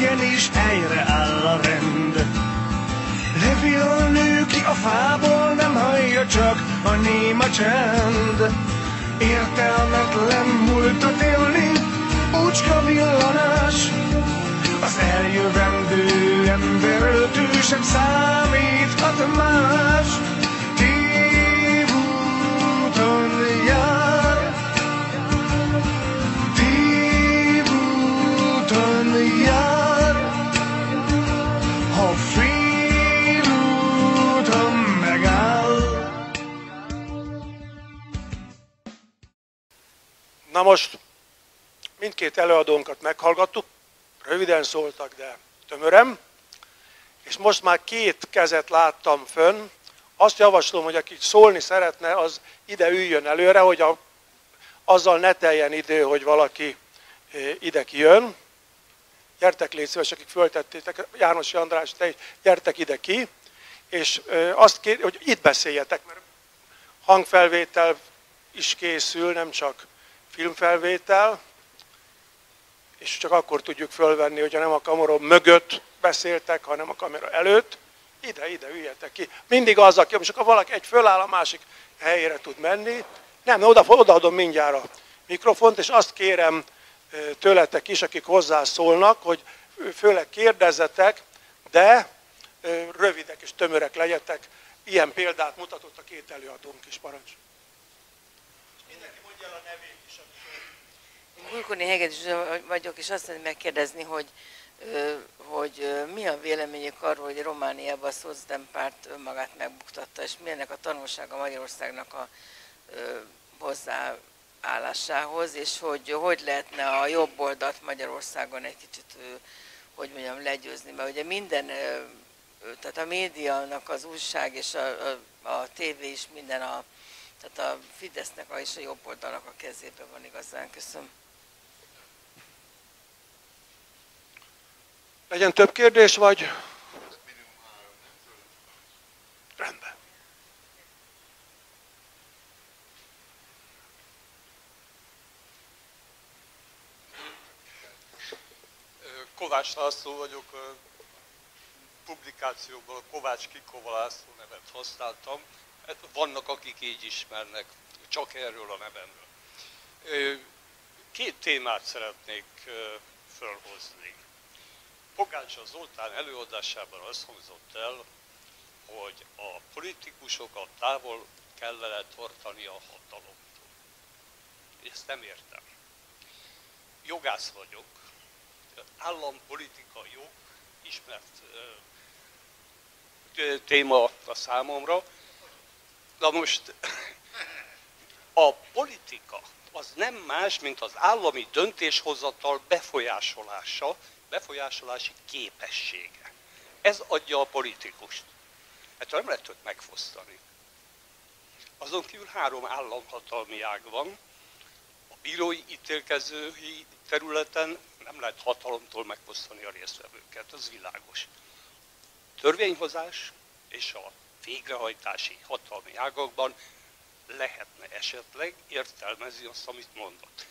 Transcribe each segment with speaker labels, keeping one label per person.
Speaker 1: igenis helyre áll a rend. Levil nő ki a fából, nem hallja csak a néma csend. Értelmetlen múltat élni, úcska villanás, az eljövendő emberöltő sem számíthat más.
Speaker 2: Na most mindkét előadónkat meghallgattuk, röviden szóltak, de tömören, és most már két kezet láttam fönn. Azt javaslom, hogy aki szólni szeretne, az ide üljön előre, hogy a, azzal ne teljen idő, hogy valaki ide kijön. Gyertek légy szíves, akik föltettétek, János András, te is, gyertek ide ki, és azt kér, hogy itt beszéljetek, mert hangfelvétel is készül, nem csak filmfelvétel, és csak akkor tudjuk fölvenni, hogyha nem a kamera mögött beszéltek, hanem a kamera előtt. Ide, ide üljetek ki. Mindig az, aki, most akkor valaki egy föláll, a másik helyére tud menni. Nem, oda, odaadom mindjárt a mikrofont, és azt kérem tőletek is, akik hozzászólnak, hogy főleg kérdezzetek, de rövidek és tömörek legyetek. Ilyen példát mutatott a két előadónk is, parancs. Mindenki mondja a nevét
Speaker 3: Gulkoni Hegedűs vagyok, és azt szeretném megkérdezni, hogy, hogy mi a véleményük arról, hogy Romániában a Szocdem párt önmagát megbuktatta, és milyennek a tanulsága Magyarországnak a hozzáállásához, és hogy hogy lehetne a jobb oldalt Magyarországon egy kicsit, hogy mondjam, legyőzni. Mert ugye minden, tehát a médiának, az újság és a, a, a tévé is minden a, tehát a Fidesznek és a jobb oldalnak a kezében van igazán. Köszönöm.
Speaker 2: Legyen több kérdés, vagy? Rendben.
Speaker 4: Kovács László vagyok, a Kovács Kikova László nevet használtam. Hát Vannak, akik így ismernek, csak erről a nevemről. Két témát szeretnék fölhozni. Pogácsa Zoltán előadásában azt hangzott el, hogy a politikusokat távol kellene tartani a hatalomtól. Ezt nem értem. Jogász vagyok, állampolitika jog, ismert ö, téma a számomra. Na most a politika az nem más, mint az állami döntéshozatal befolyásolása, befolyásolási képessége. Ez adja a politikust. Hát nem lehet őt megfosztani. Azon kívül három államhatalmi ág van. A bírói ítélkezői területen nem lehet hatalomtól megfosztani a résztvevőket, az világos. Törvényhozás és a végrehajtási hatalmi ágakban lehetne esetleg értelmezni azt, amit mondott.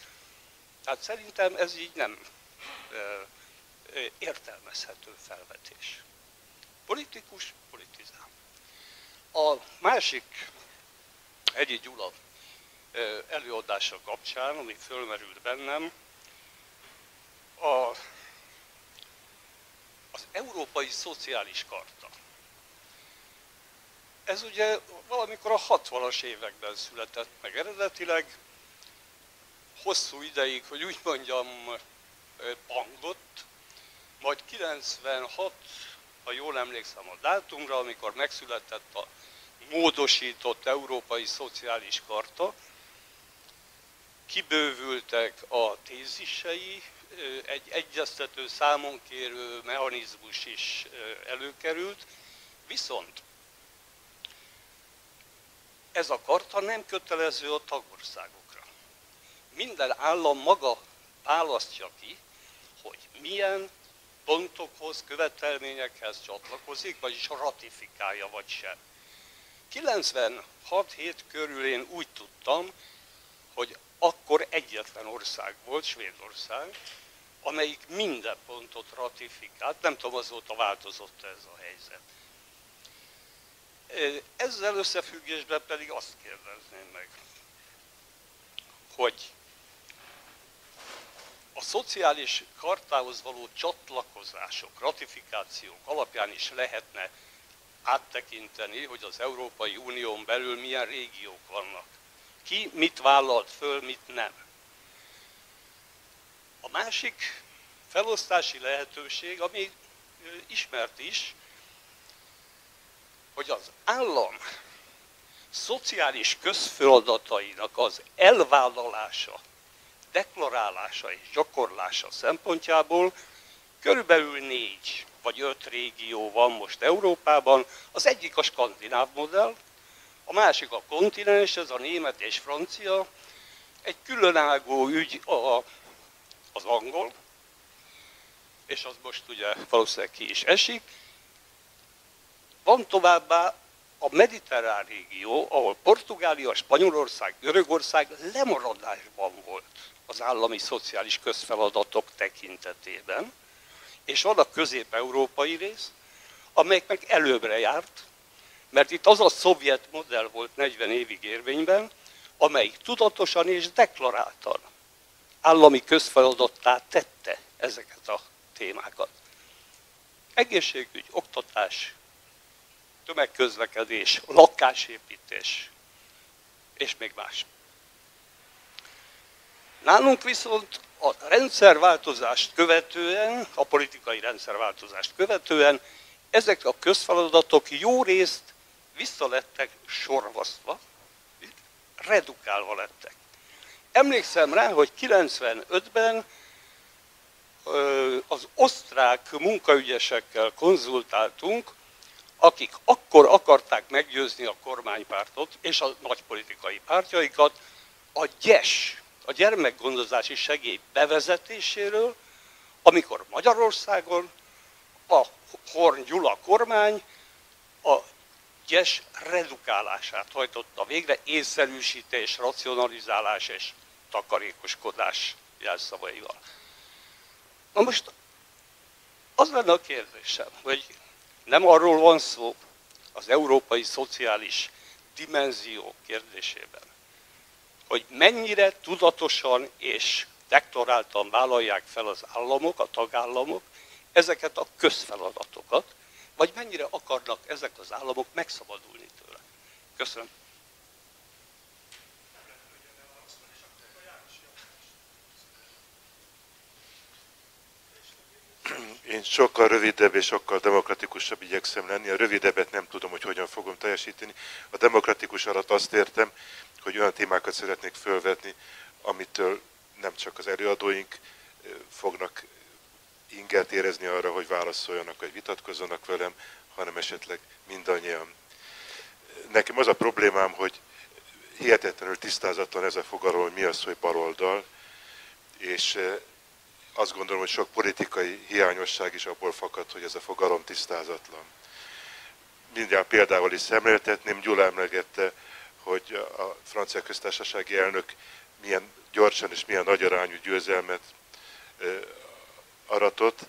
Speaker 4: Tehát szerintem ez így nem értelmezhető felvetés. Politikus politizál. A másik Egyi Gyula előadása kapcsán, ami fölmerült bennem, a, az Európai Szociális Karta. Ez ugye valamikor a 60-as években született meg eredetileg, hosszú ideig, hogy úgy mondjam, pangott, majd 96, ha jól emlékszem a dátumra, amikor megszületett a módosított Európai Szociális Karta, kibővültek a tézisei, egy egyeztető számonkérő mechanizmus is előkerült, viszont ez a karta nem kötelező a tagországokra. Minden állam maga választja ki, hogy milyen pontokhoz, követelményekhez csatlakozik, vagyis ratifikálja vagy sem. 96-7 körül én úgy tudtam, hogy akkor egyetlen ország volt, Svédország, amelyik minden pontot ratifikált. Nem tudom, azóta változott ez a helyzet. Ezzel összefüggésben pedig azt kérdezném meg, hogy a szociális kartához való csatlakozások, ratifikációk alapján is lehetne áttekinteni, hogy az Európai Unión belül milyen régiók vannak. Ki mit vállalt föl, mit nem. A másik felosztási lehetőség, ami ismert is, hogy az állam szociális közfeladatainak az elvállalása, deklarálása és gyakorlása szempontjából körülbelül négy vagy öt régió van most Európában. Az egyik a skandináv modell, a másik a kontinens, ez a német és francia, egy különálló ügy a, az angol, és az most ugye valószínűleg ki is esik. Van továbbá a mediterrán régió, ahol Portugália, Spanyolország, Görögország lemaradásban volt az állami szociális közfeladatok tekintetében, és van a közép-európai rész, amelyik meg előbbre járt, mert itt az a szovjet modell volt 40 évig érvényben, amelyik tudatosan és deklaráltan állami közfeladattá tette ezeket a témákat. Egészségügy, oktatás, tömegközlekedés, lakásépítés, és még más. Nálunk viszont a rendszerváltozást követően, a politikai rendszerváltozást követően ezek a közfeladatok jó részt visszalettek sorvasztva, redukálva lettek. Emlékszem rá, hogy 95-ben az osztrák munkaügyesekkel konzultáltunk, akik akkor akarták meggyőzni a kormánypártot és a nagy politikai pártjaikat a GYES, a gyermekgondozási segély bevezetéséről, amikor Magyarországon a Horn Gyula kormány a GYES redukálását hajtotta végre, észszerűsítés, racionalizálás és takarékoskodás jelszavaival. Na most az lenne a kérdésem, hogy nem arról van szó az európai szociális dimenzió kérdésében, hogy mennyire tudatosan és deklaráltan vállalják fel az államok, a tagállamok ezeket a közfeladatokat, vagy mennyire akarnak ezek az államok megszabadulni tőle. Köszönöm.
Speaker 5: Én sokkal rövidebb és sokkal demokratikusabb igyekszem lenni. A rövidebbet nem tudom, hogy hogyan fogom teljesíteni. A demokratikus alatt azt értem, hogy olyan témákat szeretnék fölvetni, amitől nem csak az előadóink fognak inget érezni arra, hogy válaszoljanak, vagy vitatkozzanak velem, hanem esetleg mindannyian. Nekem az a problémám, hogy hihetetlenül tisztázatlan ez a fogalom, hogy mi az, hogy baloldal, és azt gondolom, hogy sok politikai hiányosság is abból fakad, hogy ez a fogalom tisztázatlan. Mindjárt példával is szemléltetném, Gyula emlegette, hogy a francia köztársasági elnök milyen gyorsan és milyen nagy arányú győzelmet aratott.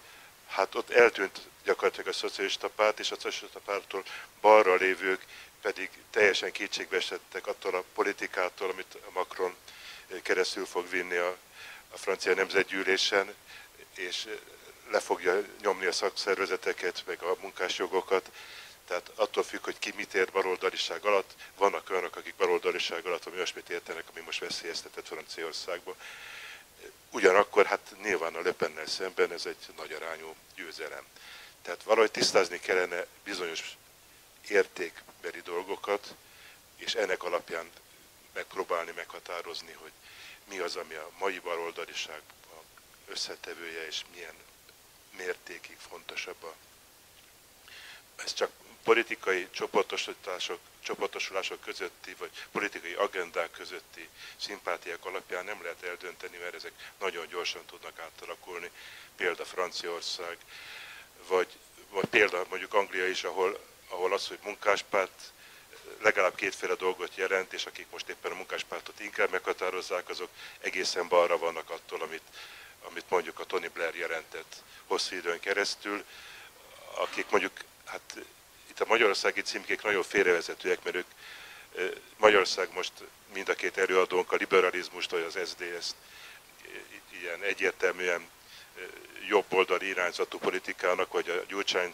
Speaker 5: Hát ott eltűnt gyakorlatilag a szocialista párt, és a szocialista pártól balra lévők pedig teljesen kétségbe esettek attól a politikától, amit Macron keresztül fog vinni a a francia nemzetgyűlésen, és le fogja nyomni a szakszervezeteket, meg a munkásjogokat. Tehát attól függ, hogy ki mit ért baloldaliság alatt. Vannak olyanok, akik baloldaliság alatt ami olyasmit értenek, ami most veszélyeztetett Franciaországban. Ugyanakkor hát nyilván a Löpennel szemben ez egy nagy arányú győzelem. Tehát valahogy tisztázni kellene bizonyos értékbeli dolgokat, és ennek alapján megpróbálni meghatározni, hogy mi az, ami a mai baloldaliság összetevője, és milyen mértékig fontosabb a ez csak politikai csoportosítások, csoportosulások közötti, vagy politikai agendák közötti szimpátiák alapján nem lehet eldönteni, mert ezek nagyon gyorsan tudnak átalakulni. Példa Franciaország, vagy, vagy példa mondjuk Anglia is, ahol, ahol az, hogy munkáspárt legalább kétféle dolgot jelent, és akik most éppen a munkáspártot inkább meghatározzák, azok egészen balra vannak attól, amit amit mondjuk a Tony Blair jelentett hosszú időn keresztül, akik mondjuk, hát itt a magyarországi címkék nagyon félrevezetőek, mert ők Magyarország most mind a két előadónk a liberalizmust, vagy az SZDSZ-t ilyen egyértelműen jobboldali irányzatú politikának, vagy a Gyurcsány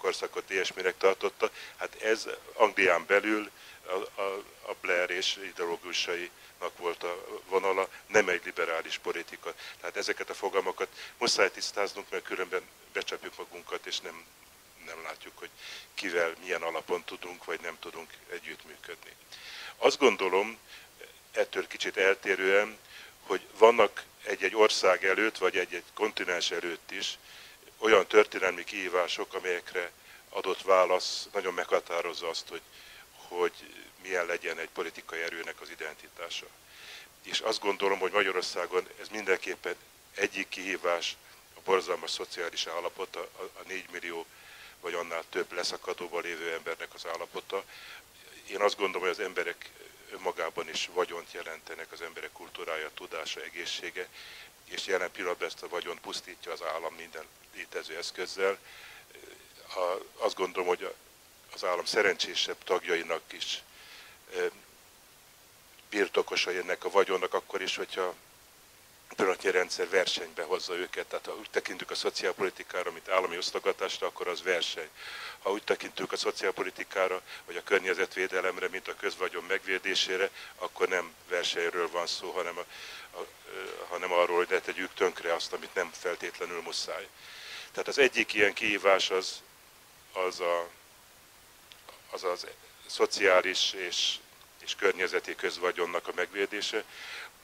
Speaker 5: korszakot ilyesminek tartotta. Hát ez Anglián belül a, a, a Blair és ideológusainak volt a vonala, nem egy liberális politika. Tehát ezeket a fogalmakat muszáj tisztáznunk, mert különben becsapjuk magunkat, és nem, nem látjuk, hogy kivel, milyen alapon tudunk, vagy nem tudunk együttműködni. Azt gondolom, ettől kicsit eltérően, hogy vannak egy-egy ország előtt, vagy egy-egy kontinens előtt is olyan történelmi kihívások, amelyekre adott válasz nagyon meghatározza azt, hogy, hogy milyen legyen egy politikai erőnek az identitása. És azt gondolom, hogy Magyarországon ez mindenképpen egyik kihívás, a borzalmas szociális állapot, a, a 4 millió vagy annál több leszakadóban lévő embernek az állapota. Én azt gondolom, hogy az emberek önmagában is vagyont jelentenek, az emberek kultúrája, tudása, egészsége, és jelen pillanatban ezt a vagyont pusztítja az állam minden létező eszközzel. Azt gondolom, hogy az állam szerencsésebb tagjainak is birtokosai ennek a vagyonnak akkor is, hogyha pillanatnyi rendszer versenybe hozza őket. Tehát ha úgy tekintünk a szociálpolitikára, mint állami osztogatásra, akkor az verseny. Ha úgy tekintünk a szociálpolitikára, vagy a környezetvédelemre, mint a közvagyon megvédésére, akkor nem versenyről van szó, hanem, a, a, hanem arról, hogy ne tegyük tönkre azt, amit nem feltétlenül muszáj. Tehát az egyik ilyen kihívás az az, a, az, az szociális és, és környezeti közvagyonnak a megvédése.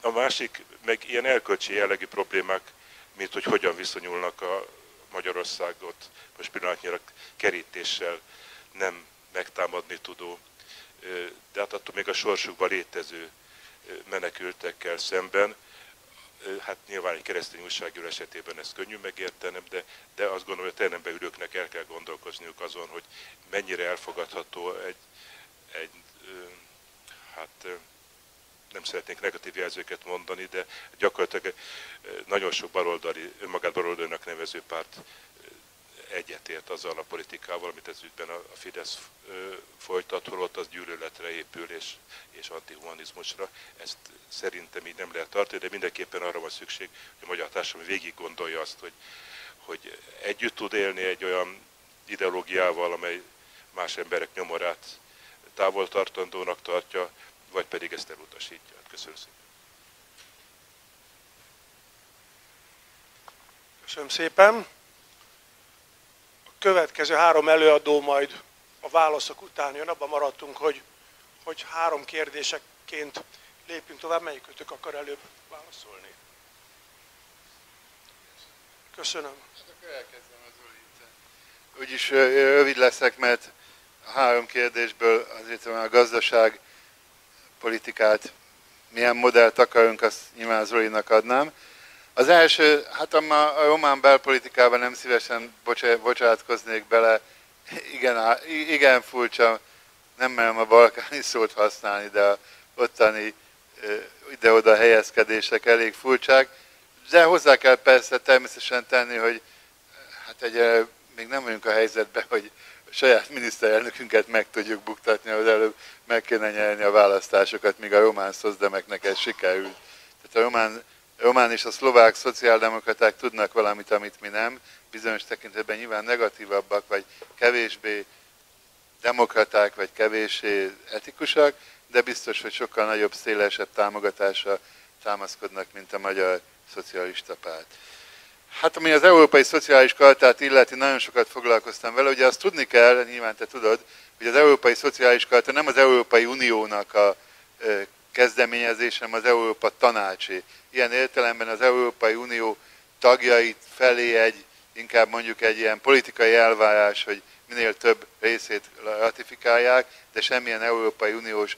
Speaker 5: A másik, meg ilyen elkölcsi jellegű problémák, mint hogy hogyan viszonyulnak a Magyarországot most pillanatnyira kerítéssel nem megtámadni tudó, de hát attól még a sorsukban létező menekültekkel szemben. Hát nyilván egy keresztény újságíró esetében ezt könnyű megértenem, de, de azt gondolom, hogy a terembe ülőknek el kell gondolkozniuk azon, hogy mennyire elfogadható egy, egy hát nem szeretnék negatív jelzőket mondani, de gyakorlatilag nagyon sok baloldali, önmagát baloldalinak nevező párt egyetért azzal a politikával, amit ez ügyben a Fidesz folytat, holott az gyűlöletre épül és, és antihumanizmusra. Ezt szerintem így nem lehet tartani, de mindenképpen arra van szükség, hogy a magyar társadalom végig gondolja azt, hogy, hogy együtt tud élni egy olyan ideológiával, amely más emberek nyomorát távol tartandónak tartja, vagy pedig ezt elutasítja. Hát köszönöm szépen.
Speaker 2: Köszönöm szépen. A következő három előadó majd a válaszok után jön. Abban maradtunk, hogy, hogy három kérdéseként lépünk tovább. Melyikőtök akar előbb válaszolni? Köszönöm.
Speaker 6: Hát akkor elkezdem az Úgyis rövid leszek, mert a három kérdésből azért a gazdaság politikát, milyen modellt akarunk, azt nyilván Zolinak adnám. Az első, hát a, a román belpolitikában nem szívesen bocsátkoznék bele, igen, igen furcsa, nem merem a balkáni szót használni, de a ottani ide-oda helyezkedések elég furcsák, de hozzá kell persze természetesen tenni, hogy hát egy, még nem vagyunk a helyzetben, hogy saját miniszterelnökünket meg tudjuk buktatni, hogy előbb meg kéne nyerni a választásokat, míg a román szozdemeknek ez sikerült. Tehát a román, román és a szlovák szociáldemokraták tudnak valamit, amit mi nem, bizonyos tekintetben nyilván negatívabbak, vagy kevésbé demokraták, vagy kevésbé etikusak, de biztos, hogy sokkal nagyobb, szélesebb támogatásra támaszkodnak, mint a magyar szocialista párt. Hát ami az Európai Szociális Kartát illeti, nagyon sokat foglalkoztam vele. Ugye azt tudni kell, nyilván te tudod, hogy az Európai Szociális Karta nem az Európai Uniónak a kezdeményezése, hanem az Európa Tanácsé. Ilyen értelemben az Európai Unió tagjait felé egy, inkább mondjuk egy ilyen politikai elvárás, hogy minél több részét ratifikálják, de semmilyen Európai Uniós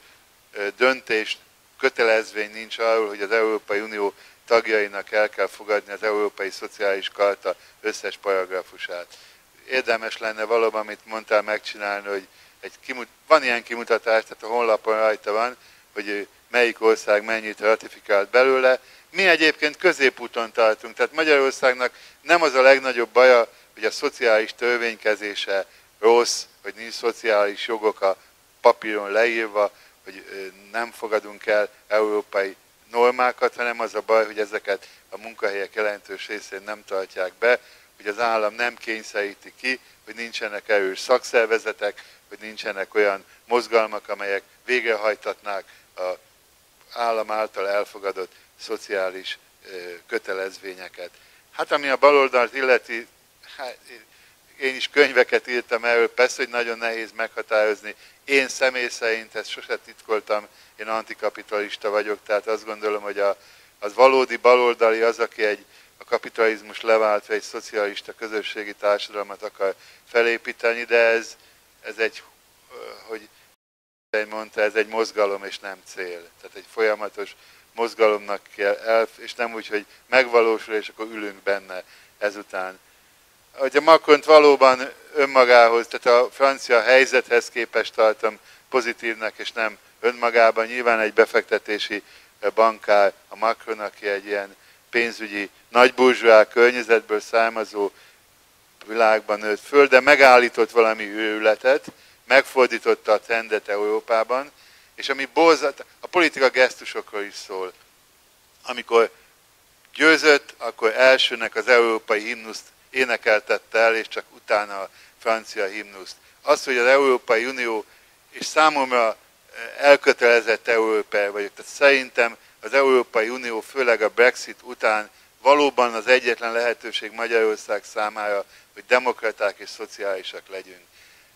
Speaker 6: döntés, kötelezvény nincs arról, hogy az Európai Unió tagjainak el kell fogadni az Európai Szociális Karta összes paragrafusát. Érdemes lenne valóban, amit mondtál, megcsinálni, hogy egy kimut, van ilyen kimutatás, tehát a honlapon rajta van, hogy melyik ország mennyit ratifikált belőle, Mi egyébként középúton tartunk, tehát Magyarországnak nem az a legnagyobb baja, hogy a szociális törvénykezése rossz, hogy nincs szociális jogok a papíron leírva, hogy nem fogadunk el európai normákat, hanem az a baj, hogy ezeket a munkahelyek jelentős részén nem tartják be, hogy az állam nem kényszeríti ki, hogy nincsenek erős szakszervezetek, hogy nincsenek olyan mozgalmak, amelyek végrehajtatnák az állam által elfogadott szociális kötelezvényeket. Hát ami a baloldalt illeti, hát én is könyveket írtam erről, persze, hogy nagyon nehéz meghatározni. Én személy szerint ezt sose titkoltam, én antikapitalista vagyok, tehát azt gondolom, hogy a, az valódi baloldali az, aki egy a kapitalizmus leváltva egy szocialista közösségi társadalmat akar felépíteni, de ez, ez egy, hogy mondta, ez egy mozgalom és nem cél. Tehát egy folyamatos mozgalomnak kell el, és nem úgy, hogy megvalósul, és akkor ülünk benne ezután. Hogy a Macron valóban önmagához, tehát a francia helyzethez képest tartom pozitívnak, és nem önmagában. Nyilván egy befektetési bankár, a Macron, aki egy ilyen pénzügyi nagyburzsúá környezetből származó világban nőtt föl, de megállított valami őületet, megfordította a trendet Európában, és ami borzat, a politika gesztusokról is szól. Amikor győzött, akkor elsőnek az európai himnuszt énekeltette el, és csak utána a francia himnuszt. Az, hogy az Európai Unió, és számomra elkötelezett Európa vagyok, tehát szerintem az Európai Unió, főleg a Brexit után valóban az egyetlen lehetőség Magyarország számára, hogy demokraták és szociálisak legyünk.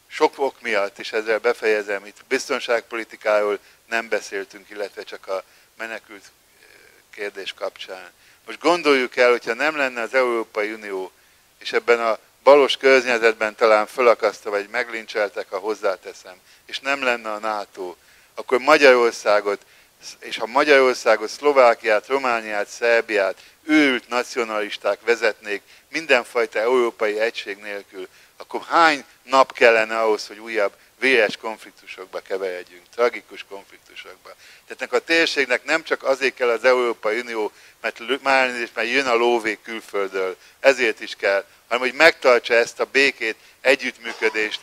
Speaker 6: Sok ok miatt, és ezzel befejezem, itt biztonságpolitikáról nem beszéltünk, illetve csak a menekült eh, kérdés kapcsán. Most gondoljuk el, hogyha nem lenne az Európai Unió, és ebben a balos környezetben talán fölakasztva, vagy meglincseltek, ha hozzáteszem, és nem lenne a NATO, akkor Magyarországot, és ha Magyarországot, Szlovákiát, Romániát, Szerbiát őült nacionalisták vezetnék mindenfajta európai egység nélkül, akkor hány nap kellene ahhoz, hogy újabb véres konfliktusokba keveredjünk, tragikus konfliktusokba. Tehát a térségnek nem csak azért kell az Európai Unió, mert már mert jön a lóvé külföldről, ezért is kell, hanem hogy megtartsa ezt a békét, együttműködést,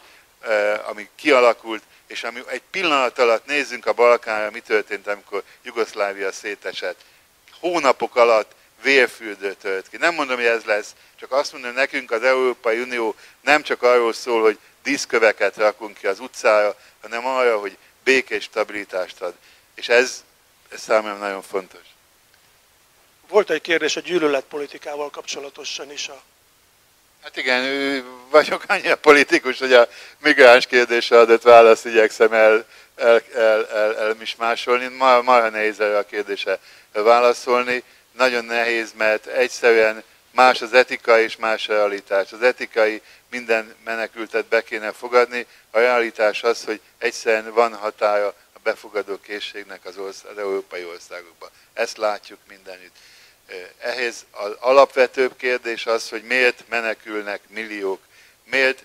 Speaker 6: ami kialakult, és ami egy pillanat alatt nézzünk a Balkánra, mi történt, amikor Jugoszlávia szétesett. Hónapok alatt vérfürdő tört ki. Nem mondom, hogy ez lesz, csak azt mondom, nekünk az Európai Unió nem csak arról szól, hogy díszköveket rakunk ki az utcára, hanem arra, hogy békés stabilitást ad. És ez, ez számomra nagyon fontos.
Speaker 2: Volt egy kérdés a gyűlöletpolitikával kapcsolatosan is a
Speaker 6: Hát igen, vagyok annyira politikus, hogy a migráns kérdésre adott választ igyekszem el, el, el, el, el másolni. Ma, marha nehéz erre a kérdése válaszolni. Nagyon nehéz, mert egyszerűen más az etika és más a realitás. Az etikai minden menekültet be kéne fogadni, a realitás az, hogy egyszerűen van határa a befogadó készségnek az, ország, az európai országokban. Ezt látjuk mindenütt. Ehhez az alapvetőbb kérdés az, hogy miért menekülnek milliók, miért,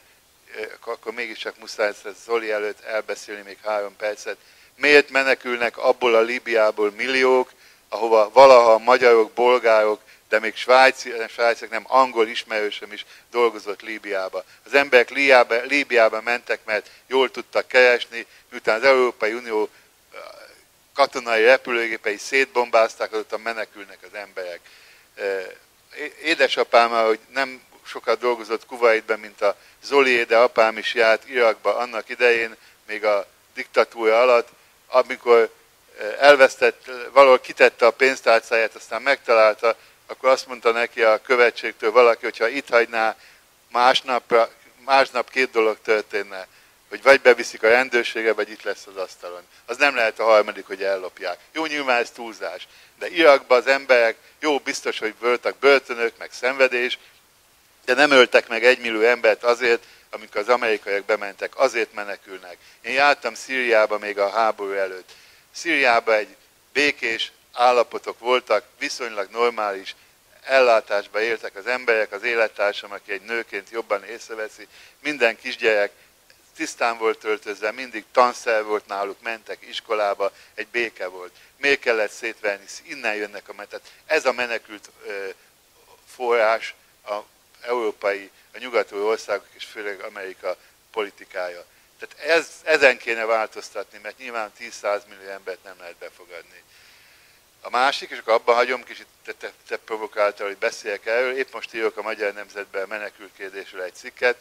Speaker 6: akkor mégiscsak muszáj ezt Zoli előtt elbeszélni még három percet, miért menekülnek abból a Líbiából milliók, ahova valaha magyarok, bolgárok, de még svájci, svájciak nem, angol ismerősöm is dolgozott Líbiába. Az emberek Líbiába, Líbiába mentek, mert jól tudtak keresni, miután az Európai Unió katonai repülőgépei szétbombázták, azután menekülnek az emberek. Édesapám, hogy nem sokat dolgozott Kuwaitben, mint a Zoli, de apám is járt Irakba annak idején, még a diktatúra alatt, amikor elvesztett, valahol kitette a pénztárcáját, aztán megtalálta, akkor azt mondta neki a követségtől valaki, hogyha itt hagyná, másnap, másnap két dolog történne hogy vagy beviszik a rendőrsége, vagy itt lesz az asztalon. Az nem lehet a harmadik, hogy ellopják. Jó, nyilván ez túlzás. De Irakban az emberek, jó, biztos, hogy voltak börtönök, meg szenvedés, de nem öltek meg egymillió embert azért, amikor az amerikaiak bementek, azért menekülnek. Én jártam Szíriába még a háború előtt. Szíriában egy békés állapotok voltak, viszonylag normális ellátásba éltek az emberek, az élettársam, aki egy nőként jobban észreveszi, minden kisgyerek tisztán volt töltözve, mindig tanszer volt náluk, mentek iskolába, egy béke volt. Miért kellett szétverni? Innen jönnek a menet. Ez a menekült forrás a európai, a nyugati országok és főleg Amerika politikája. Tehát ez, ezen kéne változtatni, mert nyilván 10-100 millió embert nem lehet befogadni. A másik, és akkor abba hagyom, kicsit te, te, te provokáltál, hogy beszéljek erről, épp most írok a Magyar Nemzetben menekült kérdésről egy cikket,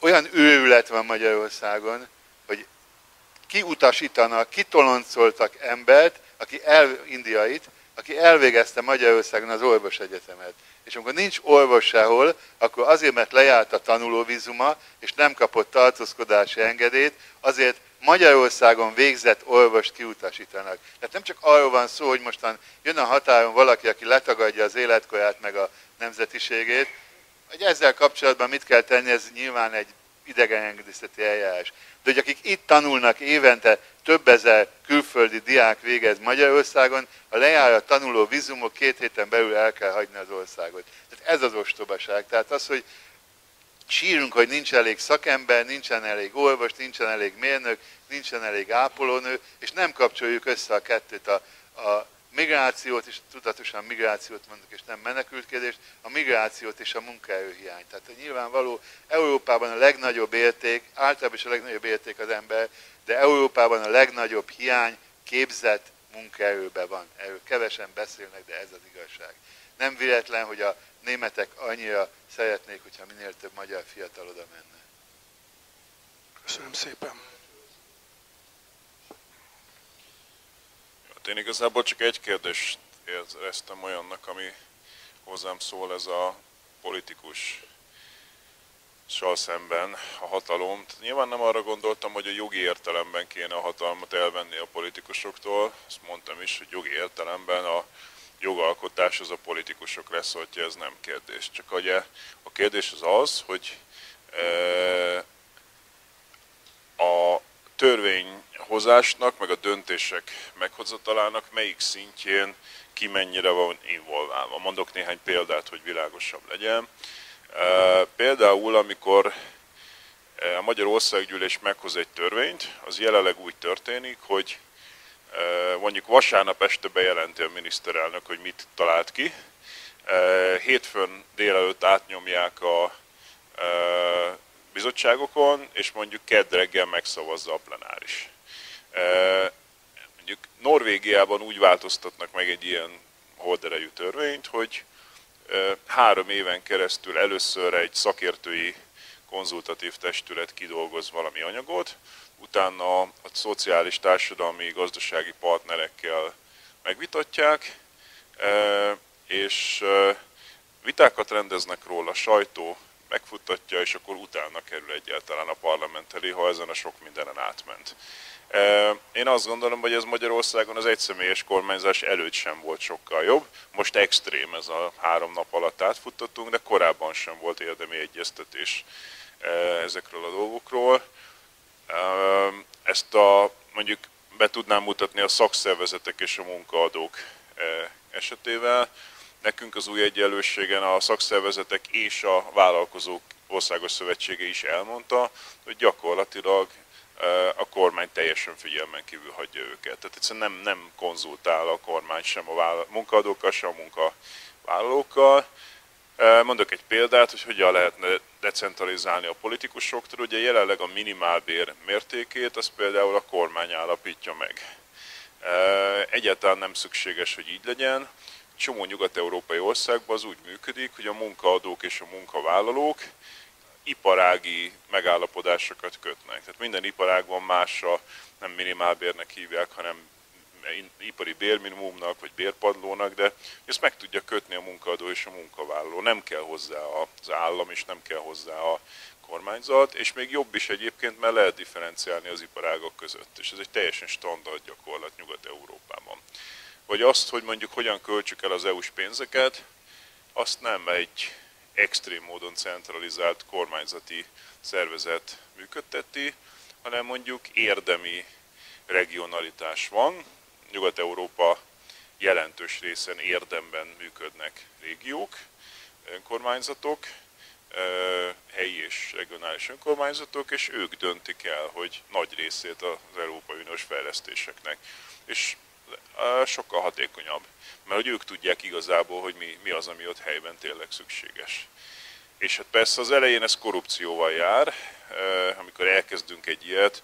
Speaker 6: olyan őrület van Magyarországon, hogy kiutasítanak, kitoloncoltak embert, aki el, indiait, aki elvégezte Magyarországon az orvos egyetemet. És amikor nincs orvos sehol, akkor azért, mert lejárt a tanulóvizuma, és nem kapott tartózkodási engedélyt, azért Magyarországon végzett orvost kiutasítanak. Tehát nem csak arról van szó, hogy mostan jön a határon valaki, aki letagadja az életkorát meg a nemzetiségét, hogy ezzel kapcsolatban mit kell tenni, ez nyilván egy idegenengedészeti eljárás. De hogy akik itt tanulnak évente, több ezer külföldi diák végez Magyarországon, ha lejár a tanuló vizumok, két héten belül el kell hagyni az országot. Tehát ez az ostobaság. Tehát az, hogy sírunk, hogy nincs elég szakember, nincsen elég orvos, nincsen elég mérnök, nincsen elég ápolónő, és nem kapcsoljuk össze a kettőt, a, a migrációt, és tudatosan migrációt mondok, és nem menekültkérdést, a migrációt és a munkaerőhiányt. Tehát nyilvánvaló Európában a legnagyobb érték, általában is a legnagyobb érték az ember, de Európában a legnagyobb hiány képzett munkaerőben van. Erről kevesen beszélnek, de ez az igazság. Nem véletlen, hogy a németek annyira szeretnék, hogyha minél több magyar fiatal oda menne.
Speaker 2: Köszönöm szépen.
Speaker 7: Hát én igazából csak egy kérdést éreztem olyannak, ami hozzám szól, ez a politikus szemben a hatalom. Nyilván nem arra gondoltam, hogy a jogi értelemben kéne a hatalmat elvenni a politikusoktól, ezt mondtam is, hogy jogi értelemben a jogalkotás az a politikusok hogy ez nem kérdés. Csak ugye a kérdés az az, hogy e, a törvényhozásnak, meg a döntések meghozatalának melyik szintjén ki mennyire van involválva. Mondok néhány példát, hogy világosabb legyen. E, például, amikor a Magyar Országgyűlés meghoz egy törvényt, az jelenleg úgy történik, hogy mondjuk vasárnap este bejelenti a miniszterelnök, hogy mit talált ki. Hétfőn délelőtt átnyomják a bizottságokon, és mondjuk kedd reggel megszavazza a plenáris. Mondjuk Norvégiában úgy változtatnak meg egy ilyen horderejű törvényt, hogy három éven keresztül először egy szakértői konzultatív testület kidolgoz valami anyagot, utána a szociális, társadalmi, gazdasági partnerekkel megvitatják, e, és e, vitákat rendeznek róla, a sajtó megfuttatja, és akkor utána kerül egyáltalán a parlament elé, ha ezen a sok mindenen átment. E, én azt gondolom, hogy ez Magyarországon az egyszemélyes kormányzás előtt sem volt sokkal jobb. Most extrém ez a három nap alatt átfuttattunk, de korábban sem volt érdemi egyeztetés ezekről a dolgokról. Ezt a, mondjuk be tudnám mutatni a szakszervezetek és a munkaadók esetével. Nekünk az új egyenlőségen a szakszervezetek és a vállalkozók országos szövetsége is elmondta, hogy gyakorlatilag a kormány teljesen figyelmen kívül hagyja őket. Tehát egyszerűen nem, nem konzultál a kormány sem a munkaadókkal, sem a munkavállalókkal. Mondok egy példát, hogy hogyan lehetne decentralizálni a politikusoktól. Ugye jelenleg a minimálbér mértékét, az például a kormány állapítja meg. Egyáltalán nem szükséges, hogy így legyen. Csomó nyugat-európai országban az úgy működik, hogy a munkaadók és a munkavállalók iparági megállapodásokat kötnek. Tehát minden iparágban másra nem minimálbérnek hívják, hanem ipari bérminimumnak, vagy bérpadlónak, de ezt meg tudja kötni a munkaadó és a munkavállaló. Nem kell hozzá az állam, és nem kell hozzá a kormányzat, és még jobb is egyébként, mert lehet differenciálni az iparágok között, és ez egy teljesen standard gyakorlat Nyugat-Európában. Vagy azt, hogy mondjuk hogyan költsük el az EU-s pénzeket, azt nem egy extrém módon centralizált kormányzati szervezet működteti, hanem mondjuk érdemi regionalitás van, Nyugat-Európa jelentős részen érdemben működnek régiók, önkormányzatok, helyi és regionális önkormányzatok, és ők döntik el, hogy nagy részét az Európai Uniós fejlesztéseknek. És sokkal hatékonyabb, mert hogy ők tudják igazából, hogy mi, mi az, ami ott helyben tényleg szükséges. És hát persze az elején ez korrupcióval jár, amikor elkezdünk egy ilyet,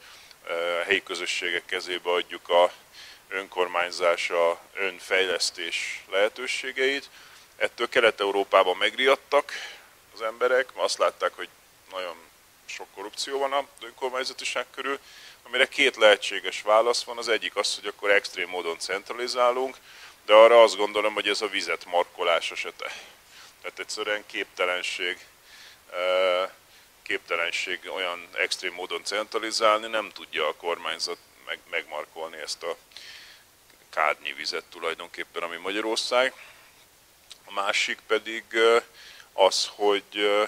Speaker 7: a helyi közösségek kezébe adjuk a önkormányzás, a önfejlesztés lehetőségeit. Ettől Kelet-Európában megriadtak az emberek, azt látták, hogy nagyon sok korrupció van a önkormányzatiság körül, amire két lehetséges válasz van. Az egyik az, hogy akkor extrém módon centralizálunk, de arra azt gondolom, hogy ez a vizet markolás esete. Tehát egyszerűen képtelenség, képtelenség olyan extrém módon centralizálni, nem tudja a kormányzat meg, megmarkolni ezt a kárnyi vizet tulajdonképpen, ami Magyarország. A másik pedig az, hogy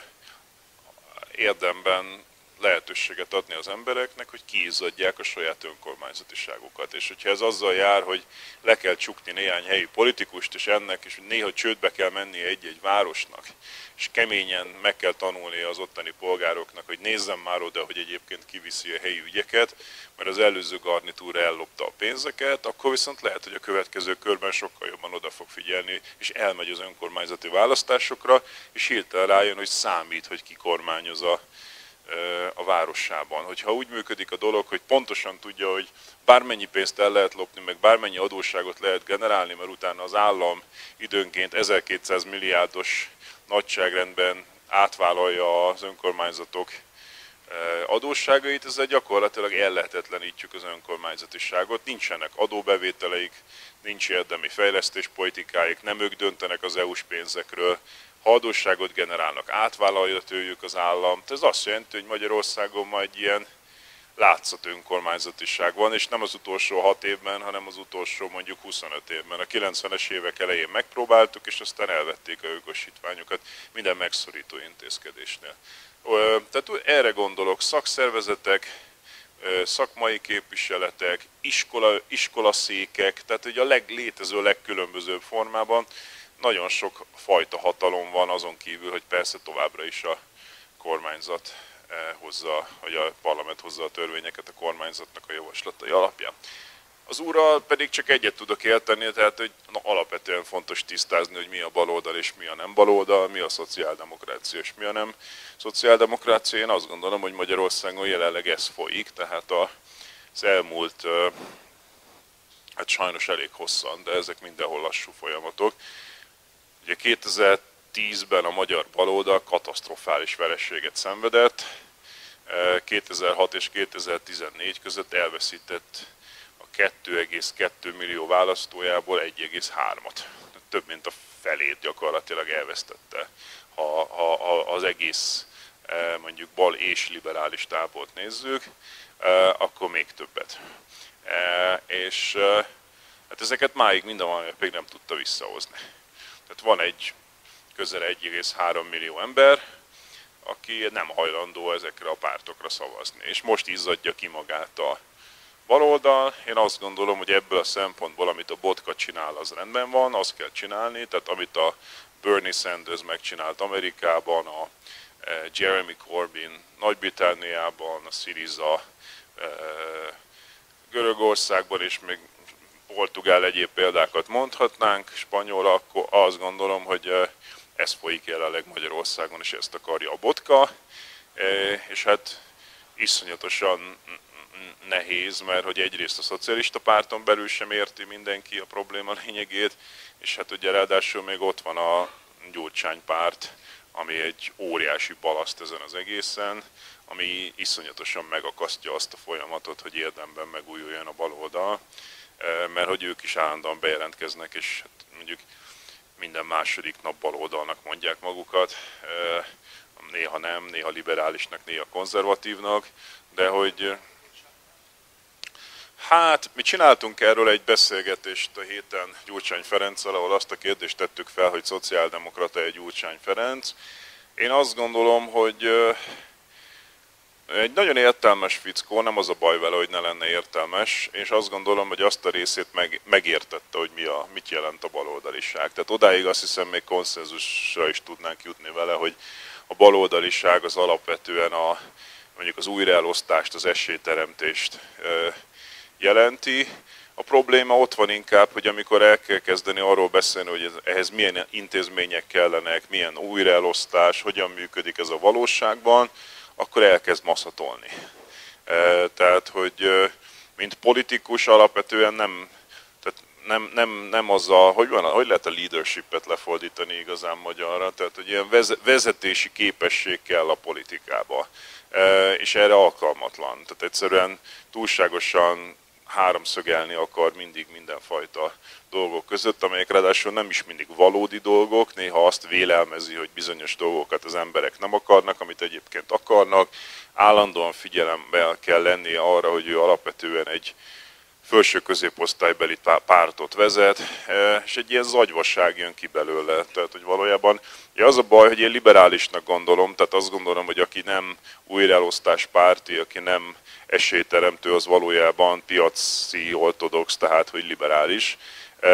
Speaker 7: érdemben lehetőséget adni az embereknek, hogy kiizzadják a saját önkormányzatiságukat. És hogyha ez azzal jár, hogy le kell csukni néhány helyi politikust, és ennek, és néha csődbe kell mennie egy-egy városnak, és keményen meg kell tanulni az ottani polgároknak, hogy nézzem már oda, hogy egyébként kiviszi a helyi ügyeket, mert az előző garnitúra ellopta a pénzeket, akkor viszont lehet, hogy a következő körben sokkal jobban oda fog figyelni, és elmegy az önkormányzati választásokra, és hirtelen rájön, hogy számít, hogy ki kormányozza a városában. Hogyha úgy működik a dolog, hogy pontosan tudja, hogy bármennyi pénzt el lehet lopni, meg bármennyi adósságot lehet generálni, mert utána az állam időnként 1200 milliárdos nagyságrendben átvállalja az önkormányzatok adósságait, ezzel gyakorlatilag ellehetetlenítjük az önkormányzatiságot. Nincsenek adóbevételeik, nincs érdemi fejlesztéspolitikáik, nem ők döntenek az EU-s pénzekről, ha adósságot generálnak, átvállalja tőlük az állam. Ez azt jelenti, hogy Magyarországon majd ilyen látszat önkormányzatiság van, és nem az utolsó hat évben, hanem az utolsó mondjuk 25 évben. A 90-es évek elején megpróbáltuk, és aztán elvették a jogosítványokat minden megszorító intézkedésnél. Tehát erre gondolok, szakszervezetek, szakmai képviseletek, iskola, iskolaszékek, tehát ugye a leglétező legkülönbözőbb formában nagyon sok fajta hatalom van, azon kívül, hogy persze továbbra is a kormányzat hozza, vagy a parlament hozza a törvényeket a kormányzatnak a javaslatai alapján. Az úrral pedig csak egyet tudok érteni, tehát hogy na, alapvetően fontos tisztázni, hogy mi a baloldal és mi a nem baloldal, mi a szociáldemokrácia és mi a nem szociáldemokrácia. Én azt gondolom, hogy Magyarországon jelenleg ez folyik, tehát az elmúlt, eh, hát sajnos elég hosszan, de ezek mindenhol lassú folyamatok, Ugye 2010-ben a magyar baloldal katasztrofális vereséget szenvedett, 2006 és 2014 között elveszített a 2,2 millió választójából 1,3-at. Több mint a felét gyakorlatilag elvesztette, ha, ha, ha az egész mondjuk bal és liberális tábort nézzük, akkor még többet. És hát ezeket máig minden még nem tudta visszahozni. Tehát van egy közel 1,3 millió ember, aki nem hajlandó ezekre a pártokra szavazni. És most izzadja ki magát a baloldal. Én azt gondolom, hogy ebből a szempontból, amit a Botka csinál, az rendben van, azt kell csinálni, tehát amit a Bernie Sanders megcsinált Amerikában, a e, Jeremy Corbyn Nagy-Britániában, a Syriza e, Görögországban, és még portugál egyéb példákat mondhatnánk, spanyol, akkor azt gondolom, hogy ez folyik jelenleg Magyarországon, és ezt akarja a botka, és hát iszonyatosan nehéz, mert hogy egyrészt a szocialista párton belül sem érti mindenki a probléma lényegét, és hát ugye ráadásul még ott van a Gyurcsány párt, ami egy óriási balaszt ezen az egészen, ami iszonyatosan megakasztja azt a folyamatot, hogy érdemben megújuljon a baloldal mert hogy ők is állandóan bejelentkeznek, és hát mondjuk minden második nap baloldalnak mondják magukat, néha nem, néha liberálisnak, néha konzervatívnak, de hogy Hát, mi csináltunk erről egy beszélgetést a héten Gyurcsány Ferenccel, ahol azt a kérdést tettük fel, hogy szociáldemokrata egy Gyurcsány Ferenc. Én azt gondolom, hogy egy nagyon értelmes fickó, nem az a baj vele, hogy ne lenne értelmes, és azt gondolom, hogy azt a részét meg, megértette, hogy mi a, mit jelent a baloldaliság. Tehát odáig azt hiszem még konszenzusra is tudnánk jutni vele, hogy a baloldaliság az alapvetően a, mondjuk az újraelosztást, az esélyteremtést jelenti. A probléma ott van inkább, hogy amikor el kell kezdeni arról beszélni, hogy ehhez milyen intézmények kellenek, milyen újraelosztás, hogyan működik ez a valóságban, akkor elkezd maszatolni. Tehát, hogy mint politikus alapvetően nem, tehát nem, nem, nem az a, hogy, van, hogy lehet a leadershipet lefordítani igazán magyarra, tehát hogy ilyen vezetési képesség kell a politikába, és erre alkalmatlan. Tehát egyszerűen túlságosan háromszögelni akar mindig mindenfajta dolgok között, amelyek ráadásul nem is mindig valódi dolgok, néha azt vélelmezi, hogy bizonyos dolgokat az emberek nem akarnak, amit egyébként akarnak. Állandóan figyelembe kell lennie arra, hogy ő alapvetően egy felső középosztálybeli pártot vezet, e, és egy ilyen zagyvaság jön ki belőle. Tehát, hogy valójában ja, az a baj, hogy én liberálisnak gondolom, tehát azt gondolom, hogy aki nem újraelosztás párti, aki nem esélyteremtő, az valójában piaci ortodox, tehát hogy liberális. E,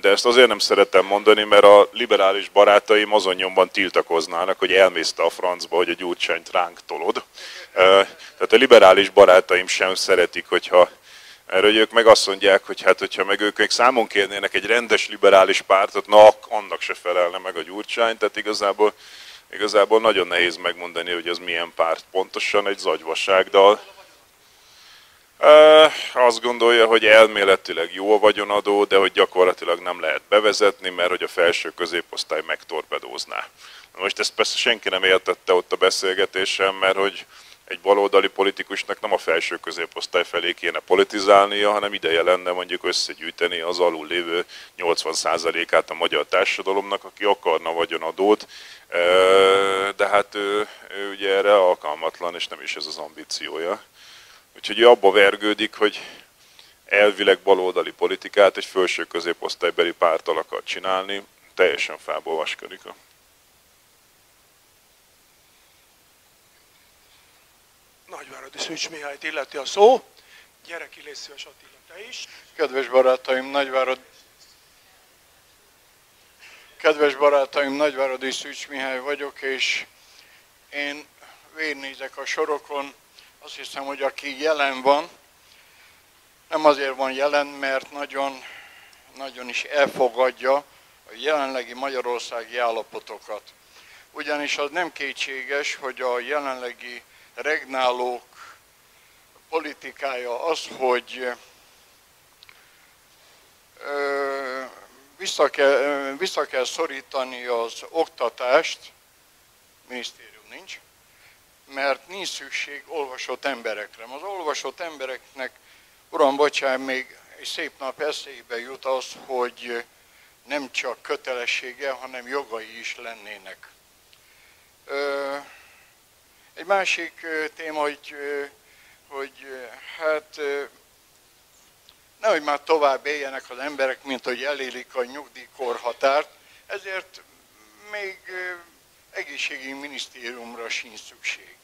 Speaker 7: de ezt azért nem szeretem mondani, mert a liberális barátaim azon nyomban tiltakoznának, hogy elmészte a francba, hogy a gyurcsányt ránk tolod. E, tehát a liberális barátaim sem szeretik, hogyha erre hogy ők meg azt mondják, hogy hát, hogyha meg ők még számon kérnének egy rendes liberális pártot, na annak se felelne meg a gyurcsány, tehát igazából, igazából nagyon nehéz megmondani, hogy ez milyen párt pontosan, egy zagyvaság, de azt gondolja, hogy elméletileg jó a vagyonadó, de hogy gyakorlatilag nem lehet bevezetni, mert hogy a felső középosztály megtorpedózná. Most ezt persze senki nem értette ott a beszélgetésen, mert hogy egy baloldali politikusnak nem a felső középosztály felé kéne politizálnia, hanem ideje lenne mondjuk összegyűjteni az alul lévő 80%-át a magyar társadalomnak, aki akarna vagyonadót, de hát ő, ő ugye erre alkalmatlan, és nem is ez az ambíciója. Úgyhogy ő abba vergődik, hogy elvileg baloldali politikát egy felső középosztálybeli pártal akar csinálni, teljesen fából vaskodik.
Speaker 2: Nagyváradi Szűcs Mihályt illeti a szó. Gyere ki, légy szíves Attila, te is.
Speaker 8: Kedves barátaim, Nagyvárad... Kedves barátaim, Nagyváradi Szűcs Mihály vagyok, és én végignézek a sorokon, azt hiszem, hogy aki jelen van, nem azért van jelen, mert nagyon, nagyon is elfogadja a jelenlegi magyarországi állapotokat. Ugyanis az nem kétséges, hogy a jelenlegi regnálók politikája az, hogy vissza kell, vissza kell szorítani az oktatást, minisztérium nincs, mert nincs szükség olvasott emberekre. Az olvasott embereknek, uram, bocsánat, még egy szép nap eszébe jut az, hogy nem csak kötelessége, hanem jogai is lennének. Egy másik téma, hogy, hogy hát nehogy már tovább éljenek az emberek, mint hogy elélik a nyugdíjkorhatárt, ezért még egészségügyi minisztériumra sincs szükség.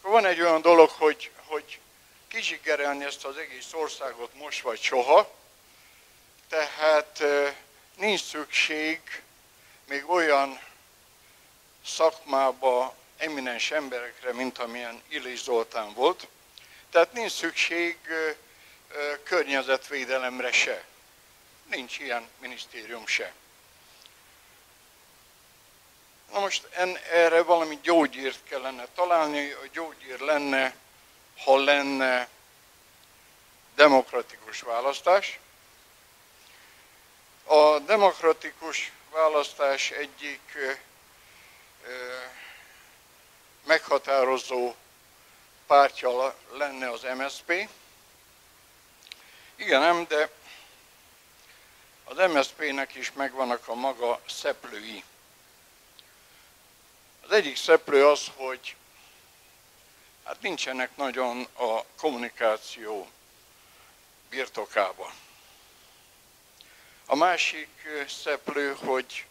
Speaker 8: Van egy olyan dolog, hogy, hogy kizsigerelni ezt az egész országot most vagy soha, tehát nincs szükség még olyan szakmába eminens emberekre, mint amilyen Illés Zoltán volt. Tehát nincs szükség környezetvédelemre se. Nincs ilyen minisztérium se. Na most en, erre valami gyógyírt kellene találni. A gyógyír lenne, ha lenne demokratikus választás. A demokratikus választás egyik meghatározó pártja lenne az MSP. Igen, nem, de az MSZP-nek is megvannak a maga szeplői. Az egyik szeplő az, hogy hát nincsenek nagyon a kommunikáció birtokában. A másik szeplő, hogy,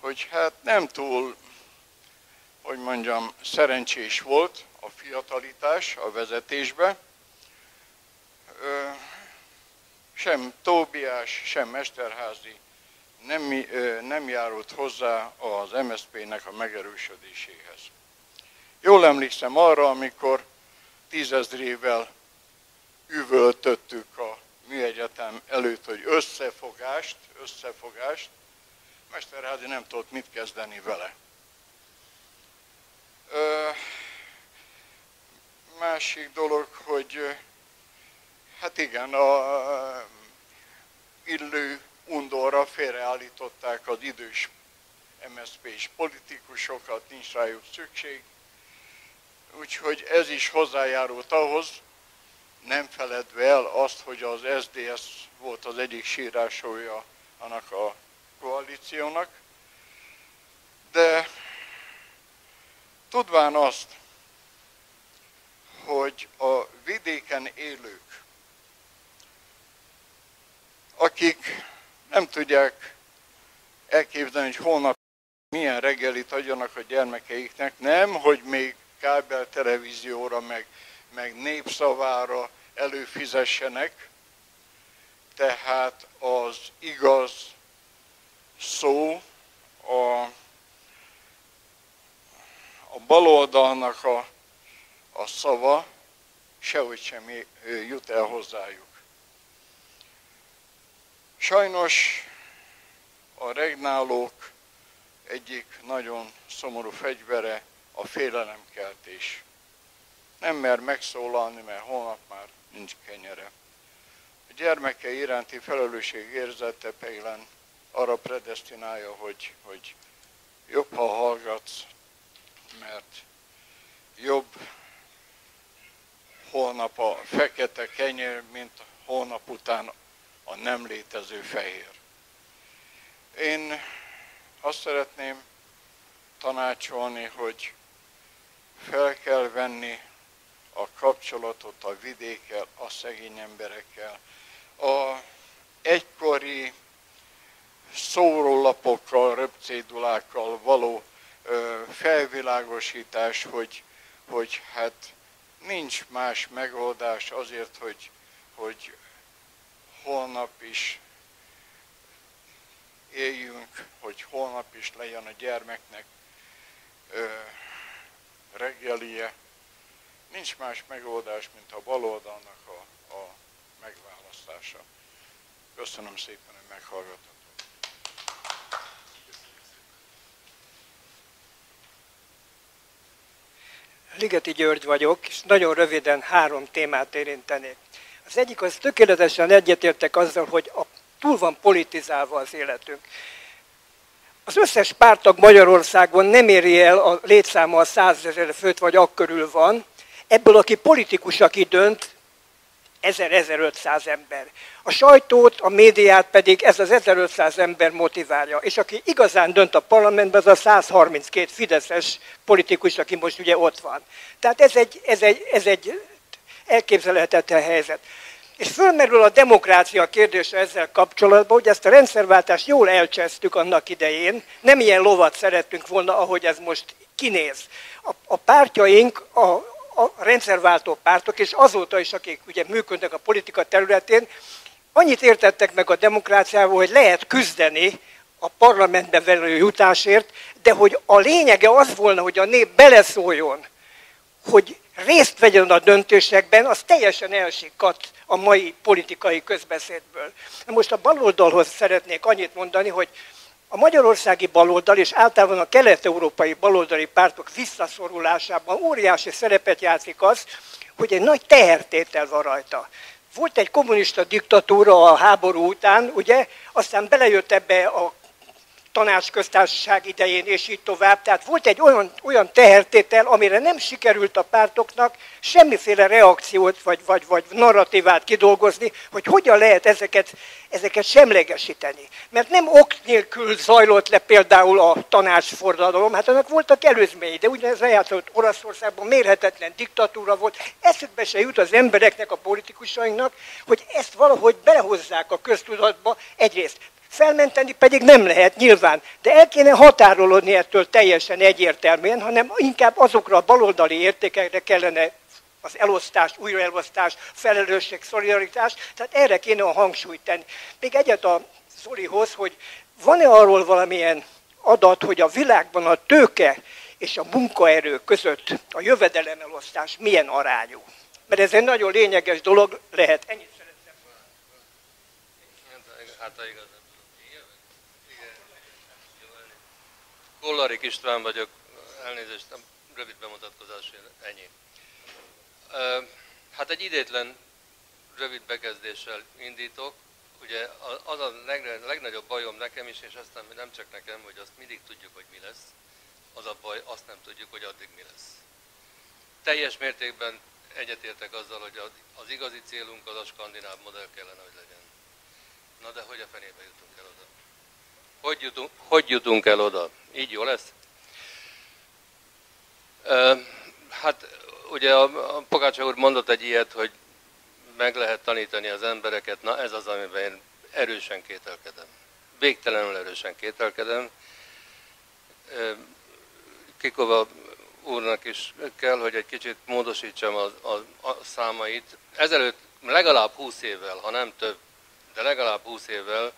Speaker 8: hogy hát nem túl hogy mondjam, szerencsés volt fiatalitás a vezetésbe. Sem Tóbiás, sem Mesterházi nem, nem járult hozzá az MSZP-nek a megerősödéséhez. Jól emlékszem arra, amikor tízezrével üvöltöttük a műegyetem előtt, hogy összefogást, összefogást, Mesterházi nem tudott mit kezdeni vele. Ö, másik dolog, hogy hát igen, a illő undorra félreállították az idős MSZP-s politikusokat, nincs rájuk szükség. Úgyhogy ez is hozzájárult ahhoz, nem feledve el azt, hogy az SDS volt az egyik sírásója annak a koalíciónak, de tudván azt, hogy a vidéken élők, akik nem tudják elképzelni, hogy holnap milyen reggelit adjanak a gyermekeiknek, nem, hogy még kábel televízióra, meg, meg népszavára előfizessenek, tehát az igaz szó, a, a baloldalnak a, a szava sehogy sem jut el hozzájuk. Sajnos a regnálók egyik nagyon szomorú fegyvere a félelemkeltés. Nem mer megszólalni, mert holnap már nincs kenyere. A gyermeke iránti felelősség érzete Pélen arra predestinálja, hogy, hogy jobb, ha hallgatsz, mert jobb holnap a fekete kenyér, mint holnap után a nem létező fehér. Én azt szeretném tanácsolni, hogy fel kell venni a kapcsolatot a vidékkel, a szegény emberekkel. A egykori szórólapokkal, röpcédulákkal való felvilágosítás, hogy, hogy hát nincs más megoldás azért, hogy, hogy holnap is éljünk, hogy holnap is legyen a gyermeknek ö, reggelie. Nincs más megoldás, mint a baloldalnak a, a megválasztása. Köszönöm szépen, hogy meghallgattak.
Speaker 9: Ligeti György vagyok, és nagyon röviden három témát érintenék. Az egyik az tökéletesen egyetértek azzal, hogy a, túl van politizálva az életünk. Az összes pártag Magyarországon nem éri el a létszáma a százezer főt, vagy akkörül van. Ebből, aki politikus, aki dönt, 1000-1500 ember. A sajtót, a médiát pedig ez az 1500 ember motiválja. És aki igazán dönt a parlamentben, az a 132 fideszes politikus, aki most ugye ott van. Tehát ez egy, ez egy, ez egy elképzelhetetlen helyzet. És fölmerül a demokrácia kérdése ezzel kapcsolatban, hogy ezt a rendszerváltást jól elcsesztük annak idején, nem ilyen lovat szerettünk volna, ahogy ez most kinéz. A, a pártjaink, a, a rendszerváltó pártok, és azóta is, akik ugye működnek a politika területén, annyit értettek meg a demokráciával, hogy lehet küzdeni a parlamentbe velő jutásért, de hogy a lényege az volna, hogy a nép beleszóljon, hogy részt vegyen a döntésekben, az teljesen elsikadt a mai politikai közbeszédből. Most a baloldalhoz szeretnék annyit mondani, hogy a magyarországi baloldal és általában a kelet-európai baloldali pártok visszaszorulásában óriási szerepet játszik az, hogy egy nagy tehertétel van rajta. Volt egy kommunista diktatúra a háború után, ugye, aztán belejött ebbe a tanácsköztársaság idején, és így tovább. Tehát volt egy olyan, olyan tehertétel, amire nem sikerült a pártoknak semmiféle reakciót vagy, vagy, vagy narratívát kidolgozni, hogy hogyan lehet ezeket, ezeket semlegesíteni. Mert nem ok nélkül zajlott le például a tanácsfordalom, hát ennek voltak előzményei, de ugyanez lejátszott Oroszországban mérhetetlen diktatúra volt. Eszükbe se jut az embereknek, a politikusainknak, hogy ezt valahogy belehozzák a köztudatba egyrészt Felmenteni pedig nem lehet nyilván, de el kéne határolódni ettől teljesen egyértelműen, hanem inkább azokra a baloldali értékekre kellene az elosztás, újraelosztás, felelősség, szolidaritás, tehát erre kéne a hangsúlyt tenni. Még egyet a Zolihoz, hogy van-e arról valamilyen adat, hogy a világban a tőke és a munkaerő között a jövedelemelosztás milyen arányú? Mert ez egy nagyon lényeges dolog lehet. Ennyit szerettem.
Speaker 10: Hát, ha igazán Kollarik István vagyok, elnézést, rövid bemutatkozás, ennyi. Hát egy idétlen rövid bekezdéssel indítok. Ugye az a legnagyobb bajom nekem is, és aztán nem csak nekem, hogy azt mindig tudjuk, hogy mi lesz. Az a baj, azt nem tudjuk, hogy addig mi lesz. Teljes mértékben egyetértek azzal, hogy az igazi célunk az a skandináv modell kellene, hogy legyen. Na de hogy a fenébe jutunk? Hogy jutunk, hogy jutunk el oda? Így jó lesz? Hát ugye a, a Pogácsa úr mondott egy ilyet, hogy meg lehet tanítani az embereket, na ez az, amiben én erősen kételkedem. Végtelenül erősen kételkedem. Kikova úrnak is kell, hogy egy kicsit módosítsam a, a, a számait. Ezelőtt legalább 20 évvel, ha nem több, de legalább 20 évvel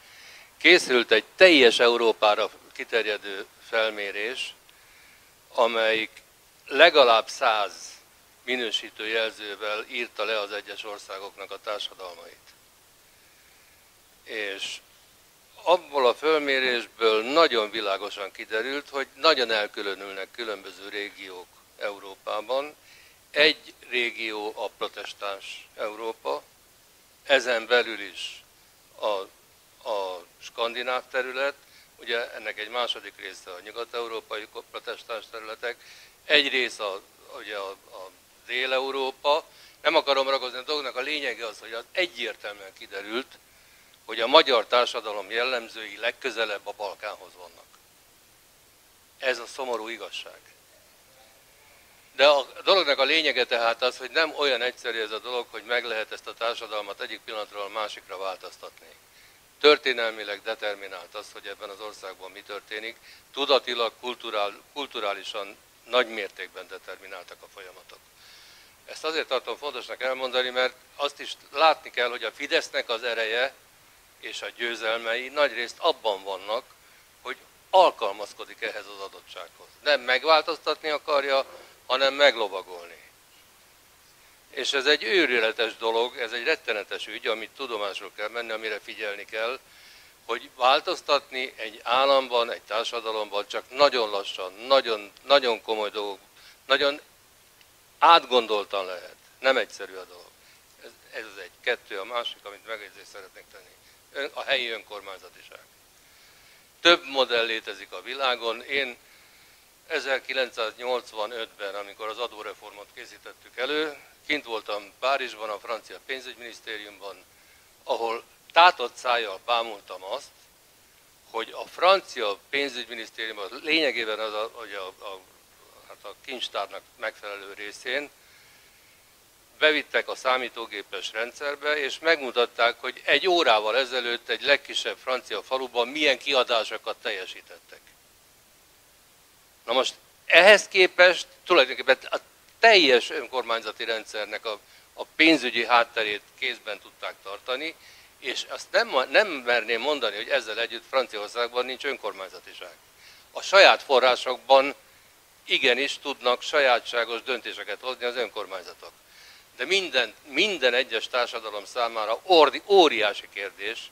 Speaker 10: készült egy teljes Európára kiterjedő felmérés, amelyik legalább 100 minősítő jelzővel írta le az egyes országoknak a társadalmait. És abból a fölmérésből nagyon világosan kiderült, hogy nagyon elkülönülnek különböző régiók Európában. Egy régió a protestáns Európa, ezen belül is a, a skandináv terület, ugye ennek egy második része a nyugat-európai protestáns területek, egy része a, ugye a, a Dél-Európa, nem akarom ragozni a dolgnak, a lényege az, hogy az egyértelműen kiderült, hogy a magyar társadalom jellemzői legközelebb a Balkánhoz vannak. Ez a szomorú igazság. De a dolognak a lényege tehát az, hogy nem olyan egyszerű ez a dolog, hogy meg lehet ezt a társadalmat egyik pillanatról a másikra változtatni. Történelmileg determinált az, hogy ebben az országban mi történik, tudatilag, kulturál, kulturálisan nagy mértékben determináltak a folyamatok. Ezt azért tartom fontosnak elmondani, mert azt is látni kell, hogy a Fidesznek az ereje és a győzelmei nagyrészt abban vannak, hogy alkalmazkodik ehhez az adottsághoz. Nem megváltoztatni akarja, hanem meglovagolni. És ez egy őrületes dolog, ez egy rettenetes ügy, amit tudomásul kell menni, amire figyelni kell, hogy változtatni egy államban, egy társadalomban csak nagyon lassan, nagyon, nagyon komoly dolgok, nagyon átgondoltan lehet. Nem egyszerű a dolog. Ez, ez az egy. Kettő, a másik, amit megjegyzést szeretnék tenni. Ön, a helyi önkormányzatiság. Több modell létezik a világon. Én 1985-ben, amikor az adóreformot készítettük elő, kint voltam Párizsban, a francia pénzügyminisztériumban, ahol tátott szájjal bámultam azt, hogy a francia pénzügyminisztérium az lényegében az a, hogy a, a, hát a kincstárnak megfelelő részén bevittek a számítógépes rendszerbe, és megmutatták, hogy egy órával ezelőtt egy legkisebb francia faluban milyen kiadásokat teljesítettek. Na most ehhez képest tulajdonképpen a teljes önkormányzati rendszernek a, a pénzügyi hátterét kézben tudták tartani, és azt nem, nem merném mondani, hogy ezzel együtt Franciaországban nincs önkormányzatiság. A saját forrásokban igenis tudnak sajátságos döntéseket hozni az önkormányzatok. De minden, minden egyes társadalom számára ordi, óriási kérdés,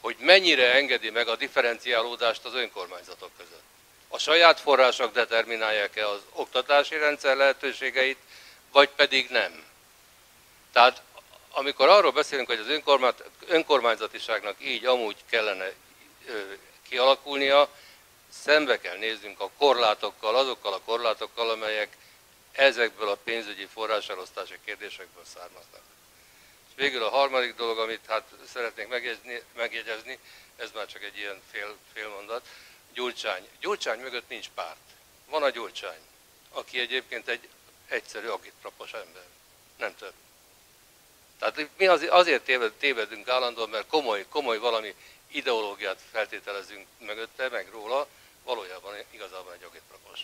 Speaker 10: hogy mennyire engedi meg a differenciálódást az önkormányzatok között. A saját források determinálják-e az oktatási rendszer lehetőségeit, vagy pedig nem. Tehát amikor arról beszélünk, hogy az önkormányzatiságnak így amúgy kellene kialakulnia, szembe kell néznünk a korlátokkal, azokkal a korlátokkal, amelyek ezekből a pénzügyi forráselosztási kérdésekből származnak. És végül a harmadik dolog, amit hát szeretnék megjegyezni, megjegyezni ez már csak egy ilyen fél, félmondat, Gyurcsány. Gyurcsány mögött nincs párt. Van a Gyurcsány, aki egyébként egy egyszerű agitprapos ember. Nem több. Tehát mi azért tévedünk állandóan, mert komoly, komoly valami ideológiát feltételezünk mögötte, meg róla, valójában igazából egy agitprapos.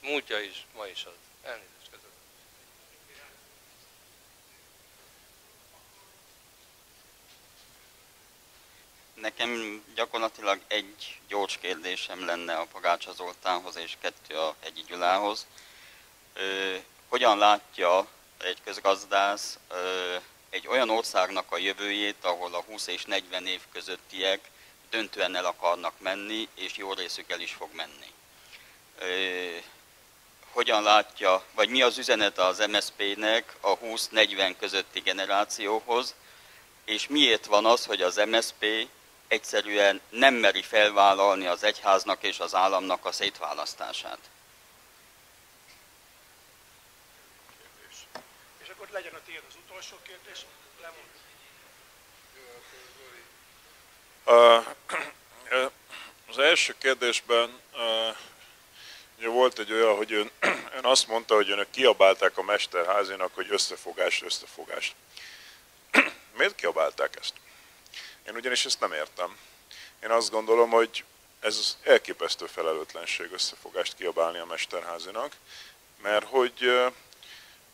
Speaker 10: Múltja is, ma is az. Elnézést között.
Speaker 11: Nekem gyakorlatilag egy gyors kérdésem lenne a Pagácsa Zoltánhoz és kettő a Egyi Gyulához. Ö, hogyan látja egy közgazdász ö, egy olyan országnak a jövőjét, ahol a 20 és 40 év közöttiek döntően el akarnak menni, és jó részük el is fog menni. Ö, hogyan látja, vagy mi az üzenet az MSZP-nek a 20-40 közötti generációhoz, és miért van az, hogy az MSZP egyszerűen nem meri felvállalni az egyháznak és az államnak a szétválasztását.
Speaker 2: És akkor legyen a tiéd az utolsó kérdés. Lemond.
Speaker 7: Az első kérdésben ugye volt egy olyan, hogy ön, ön azt mondta, hogy önök kiabálták a mesterházinak, hogy összefogást, összefogást. Miért kiabálták ezt? Én ugyanis ezt nem értem. Én azt gondolom, hogy ez elképesztő felelőtlenség összefogást kiabálni a Mesterházinak, mert hogy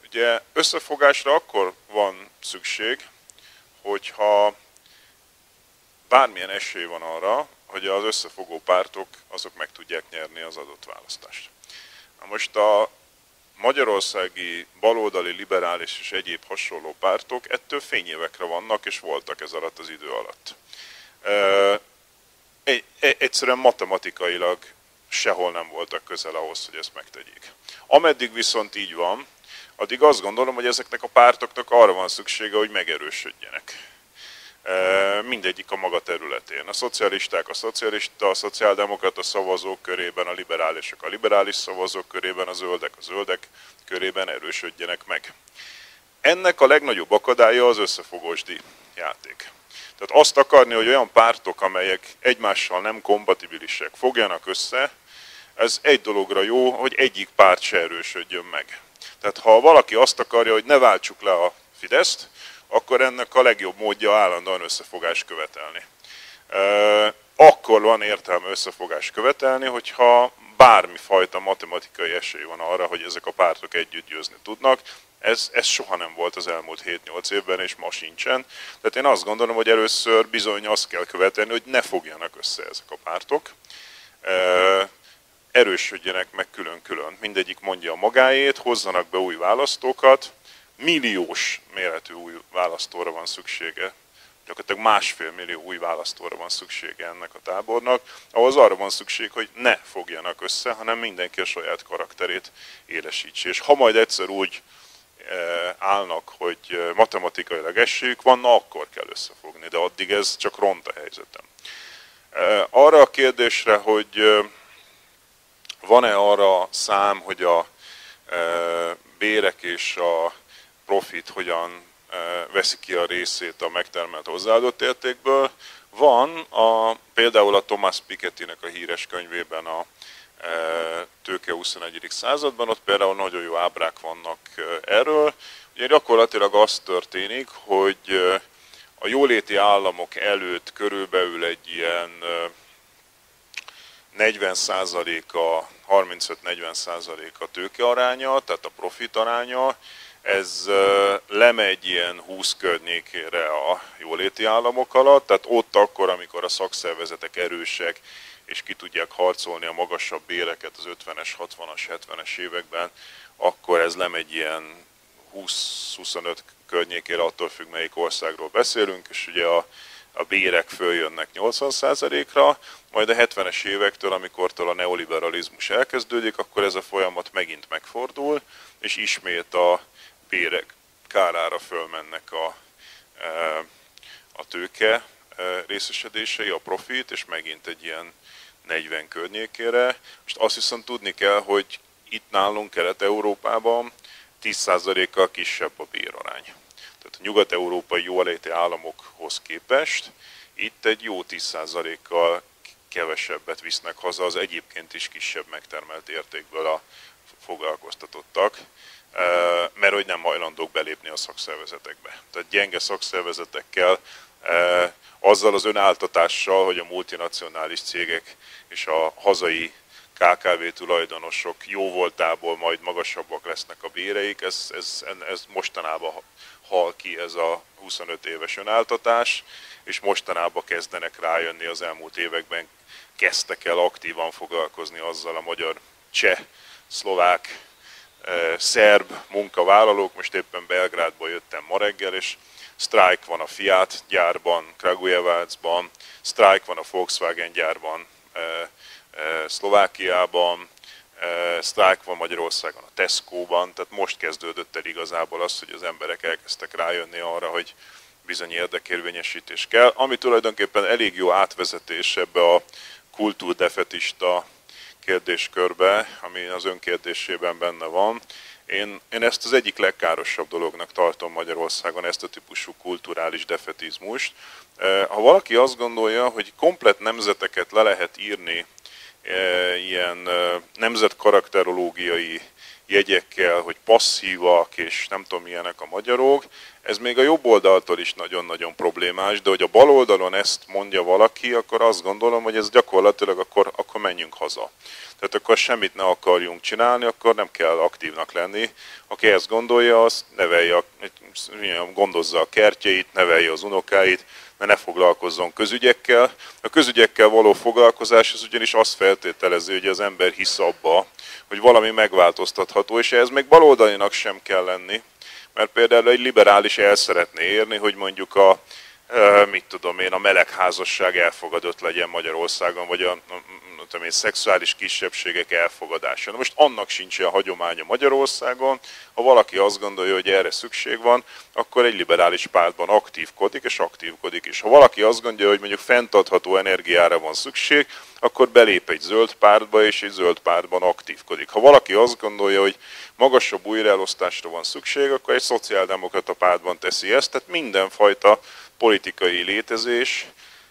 Speaker 7: ugye összefogásra akkor van szükség, hogyha bármilyen esély van arra, hogy az összefogó pártok azok meg tudják nyerni az adott választást. Na most a magyarországi baloldali, liberális és egyéb hasonló pártok ettől fényévekre vannak, és voltak ez alatt az idő alatt. Egyszerűen matematikailag sehol nem voltak közel ahhoz, hogy ezt megtegyék. Ameddig viszont így van, addig azt gondolom, hogy ezeknek a pártoknak arra van szüksége, hogy megerősödjenek mindegyik a maga területén. A szocialisták a szocialista, a szociáldemokrata szavazók körében, a liberálisok a liberális szavazók körében, a zöldek a zöldek körében erősödjenek meg. Ennek a legnagyobb akadálya az összefogósdi játék. Tehát azt akarni, hogy olyan pártok, amelyek egymással nem kompatibilisek, fogjanak össze, ez egy dologra jó, hogy egyik párt se erősödjön meg. Tehát ha valaki azt akarja, hogy ne váltsuk le a Fideszt, akkor ennek a legjobb módja állandóan összefogás követelni. Akkor van értelme összefogás követelni, hogyha bármifajta matematikai esély van arra, hogy ezek a pártok együtt győzni tudnak. Ez, ez soha nem volt az elmúlt 7-8 évben, és ma sincsen. Tehát én azt gondolom, hogy először bizony azt kell követelni, hogy ne fogjanak össze ezek a pártok. Erősödjenek meg külön-külön. Mindegyik mondja a magáét, hozzanak be új választókat, milliós méretű új választóra van szüksége, gyakorlatilag másfél millió új választóra van szüksége ennek a tábornak, ahhoz arra van szükség, hogy ne fogjanak össze, hanem mindenki a saját karakterét élesítse. És ha majd egyszer úgy e, állnak, hogy matematikailag esélyük van, na akkor kell összefogni, de addig ez csak ront a helyzetem. E, arra a kérdésre, hogy e, van-e arra szám, hogy a bérek és a profit hogyan veszi ki a részét a megtermelt hozzáadott értékből. Van a, például a Thomas Pikettynek a híres könyvében a Tőke 21. században, ott például nagyon jó ábrák vannak erről. Ugye gyakorlatilag az történik, hogy a jóléti államok előtt körülbelül egy ilyen 40%-a, 35-40%-a tőkearánya, tehát a profit aránya, ez lemegy ilyen 20 környékére a jóléti államok alatt, tehát ott akkor, amikor a szakszervezetek erősek, és ki tudják harcolni a magasabb béreket az 50-es, 60-as, 70-es években, akkor ez lemegy ilyen 20-25 környékére, attól függ, melyik országról beszélünk, és ugye a, a bérek följönnek 80%-ra, majd a 70-es évektől, amikortól a neoliberalizmus elkezdődik, akkor ez a folyamat megint megfordul, és ismét a bérek kárára fölmennek a, e, a tőke e, részesedései, a profit, és megint egy ilyen 40 környékére. Most azt viszont tudni kell, hogy itt nálunk Kelet-Európában 10%-kal kisebb a bérarány. Tehát a nyugat-európai jóléti államokhoz képest itt egy jó 10%-kal kevesebbet visznek haza az egyébként is kisebb megtermelt értékből a foglalkoztatottak mert hogy nem hajlandók belépni a szakszervezetekbe. Tehát gyenge szakszervezetekkel azzal az önáltatással, hogy a multinacionális cégek és a hazai KKV tulajdonosok jó voltából majd magasabbak lesznek a béreik, ez, ez, ez mostanában hal ki ez a 25 éves önáltatás, és mostanában kezdenek rájönni az elmúlt években, kezdtek el aktívan foglalkozni azzal a magyar, cseh, szlovák, szerb munkavállalók, most éppen Belgrádból jöttem ma reggel, és sztrájk van a Fiat gyárban, Kragujevácban, sztrájk van a Volkswagen gyárban, Szlovákiában, sztrájk van Magyarországon a Tesco-ban, tehát most kezdődött el igazából az, hogy az emberek elkezdtek rájönni arra, hogy bizony érdekérvényesítés kell, ami tulajdonképpen elég jó átvezetés ebbe a kultúrdefetista kérdéskörbe, ami az önkérdésében benne van. Én, én ezt az egyik legkárosabb dolognak tartom Magyarországon, ezt a típusú kulturális defetizmust. Ha valaki azt gondolja, hogy komplet nemzeteket le lehet írni ilyen nemzetkarakterológiai jegyekkel, hogy passzívak és nem tudom milyenek a magyarok, ez még a jobb oldaltól is nagyon-nagyon problémás, de hogy a bal oldalon ezt mondja valaki, akkor azt gondolom, hogy ez gyakorlatilag akkor, akkor menjünk haza. Tehát akkor semmit ne akarjunk csinálni, akkor nem kell aktívnak lenni. Aki ezt gondolja, az nevelje, gondozza a kertjeit, nevelje az unokáit, mert ne foglalkozzon közügyekkel. A közügyekkel való foglalkozás az ugyanis azt feltételező, hogy az ember hisz abba, hogy valami megváltoztatható, és ehhez még baloldalinak sem kell lenni, mert például egy liberális el szeretné érni, hogy mondjuk a, mit tudom én, a melegházasság elfogadott legyen Magyarországon, vagy a, tudom én, szexuális kisebbségek elfogadása. Na most annak sincs a hagyománya Magyarországon. Ha valaki azt gondolja, hogy erre szükség van, akkor egy liberális pártban aktívkodik, és aktívkodik. És ha valaki azt gondolja, hogy mondjuk fenntartható energiára van szükség, akkor belép egy zöld pártba, és egy zöld pártban aktívkodik. Ha valaki azt gondolja, hogy magasabb újraelosztásra van szükség, akkor egy szociáldemokrata pártban teszi ezt. Tehát mindenfajta politikai létezés,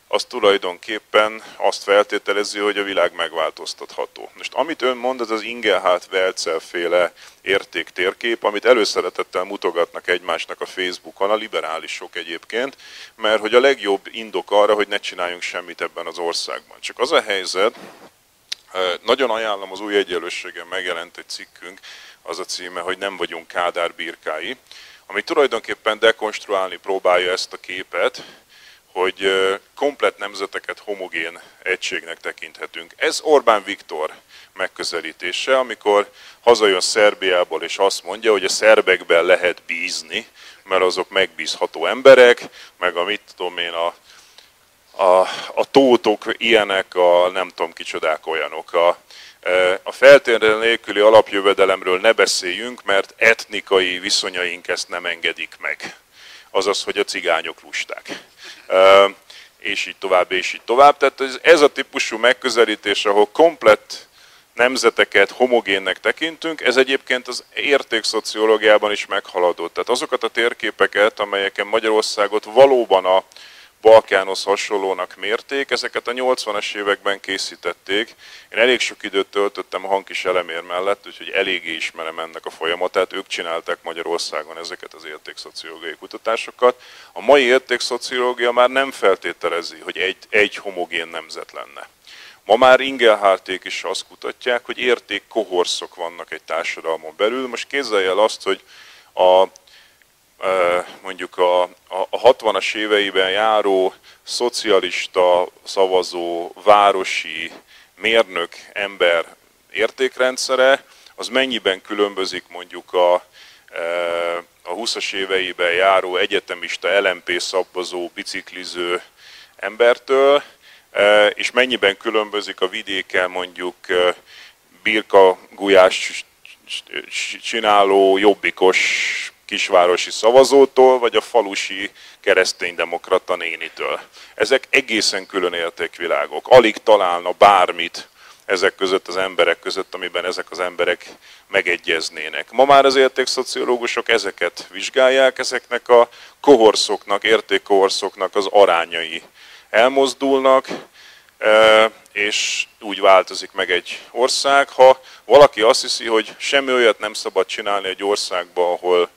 Speaker 7: az tulajdonképpen azt feltételezi, hogy a világ megváltoztatható. Most amit ön mond, az az Ingelhát Velcel féle értéktérkép, amit előszeretettel mutogatnak egymásnak a Facebookon, a liberálisok egyébként, mert hogy a legjobb indok arra, hogy ne csináljunk semmit ebben az országban. Csak az a helyzet, nagyon ajánlom, az új egyenlőségen megjelent egy cikkünk, az a címe, hogy nem vagyunk Kádár birkái, ami tulajdonképpen dekonstruálni próbálja ezt a képet, hogy komplet nemzeteket homogén egységnek tekinthetünk. Ez Orbán Viktor megközelítése, amikor hazajön Szerbiából és azt mondja, hogy a szerbekben lehet bízni, mert azok megbízható emberek, meg a mit tudom én, a, a, a tótok ilyenek, a nem tudom kicsodák olyanok. A, a feltétlenül nélküli alapjövedelemről ne beszéljünk, mert etnikai viszonyaink ezt nem engedik meg. Azaz, hogy a cigányok lusták és így tovább, és így tovább. Tehát ez, a típusú megközelítés, ahol komplett nemzeteket homogénnek tekintünk, ez egyébként az értékszociológiában is meghaladott. Tehát azokat a térképeket, amelyeken Magyarországot valóban a Balkánhoz hasonlónak mérték, ezeket a 80-as években készítették. Én elég sok időt töltöttem a hangkis elemér mellett, úgyhogy eléggé ismerem ennek a folyamatát. Ők csinálták Magyarországon ezeket az értékszociológiai kutatásokat. A mai értékszociológia már nem feltételezi, hogy egy, egy homogén nemzet lenne. Ma már Ingelhárték is azt kutatják, hogy értékkohorszok vannak egy társadalmon belül. Most képzelj el azt, hogy a mondjuk a, a 60-as éveiben járó szocialista szavazó városi mérnök ember értékrendszere, az mennyiben különbözik mondjuk a, a 20-as éveiben járó egyetemista LMP szabvazó, bicikliző embertől, és mennyiben különbözik a vidéken mondjuk birka gulyás csináló jobbikos kisvárosi szavazótól, vagy a falusi kereszténydemokrata nénitől. Ezek egészen külön értékvilágok. Alig találna bármit ezek között az emberek között, amiben ezek az emberek megegyeznének. Ma már az értékszociológusok ezeket vizsgálják, ezeknek a kohorszoknak, értékkohorszoknak az arányai elmozdulnak, e, és úgy változik meg egy ország. Ha valaki azt hiszi, hogy semmi olyat nem szabad csinálni egy országban, ahol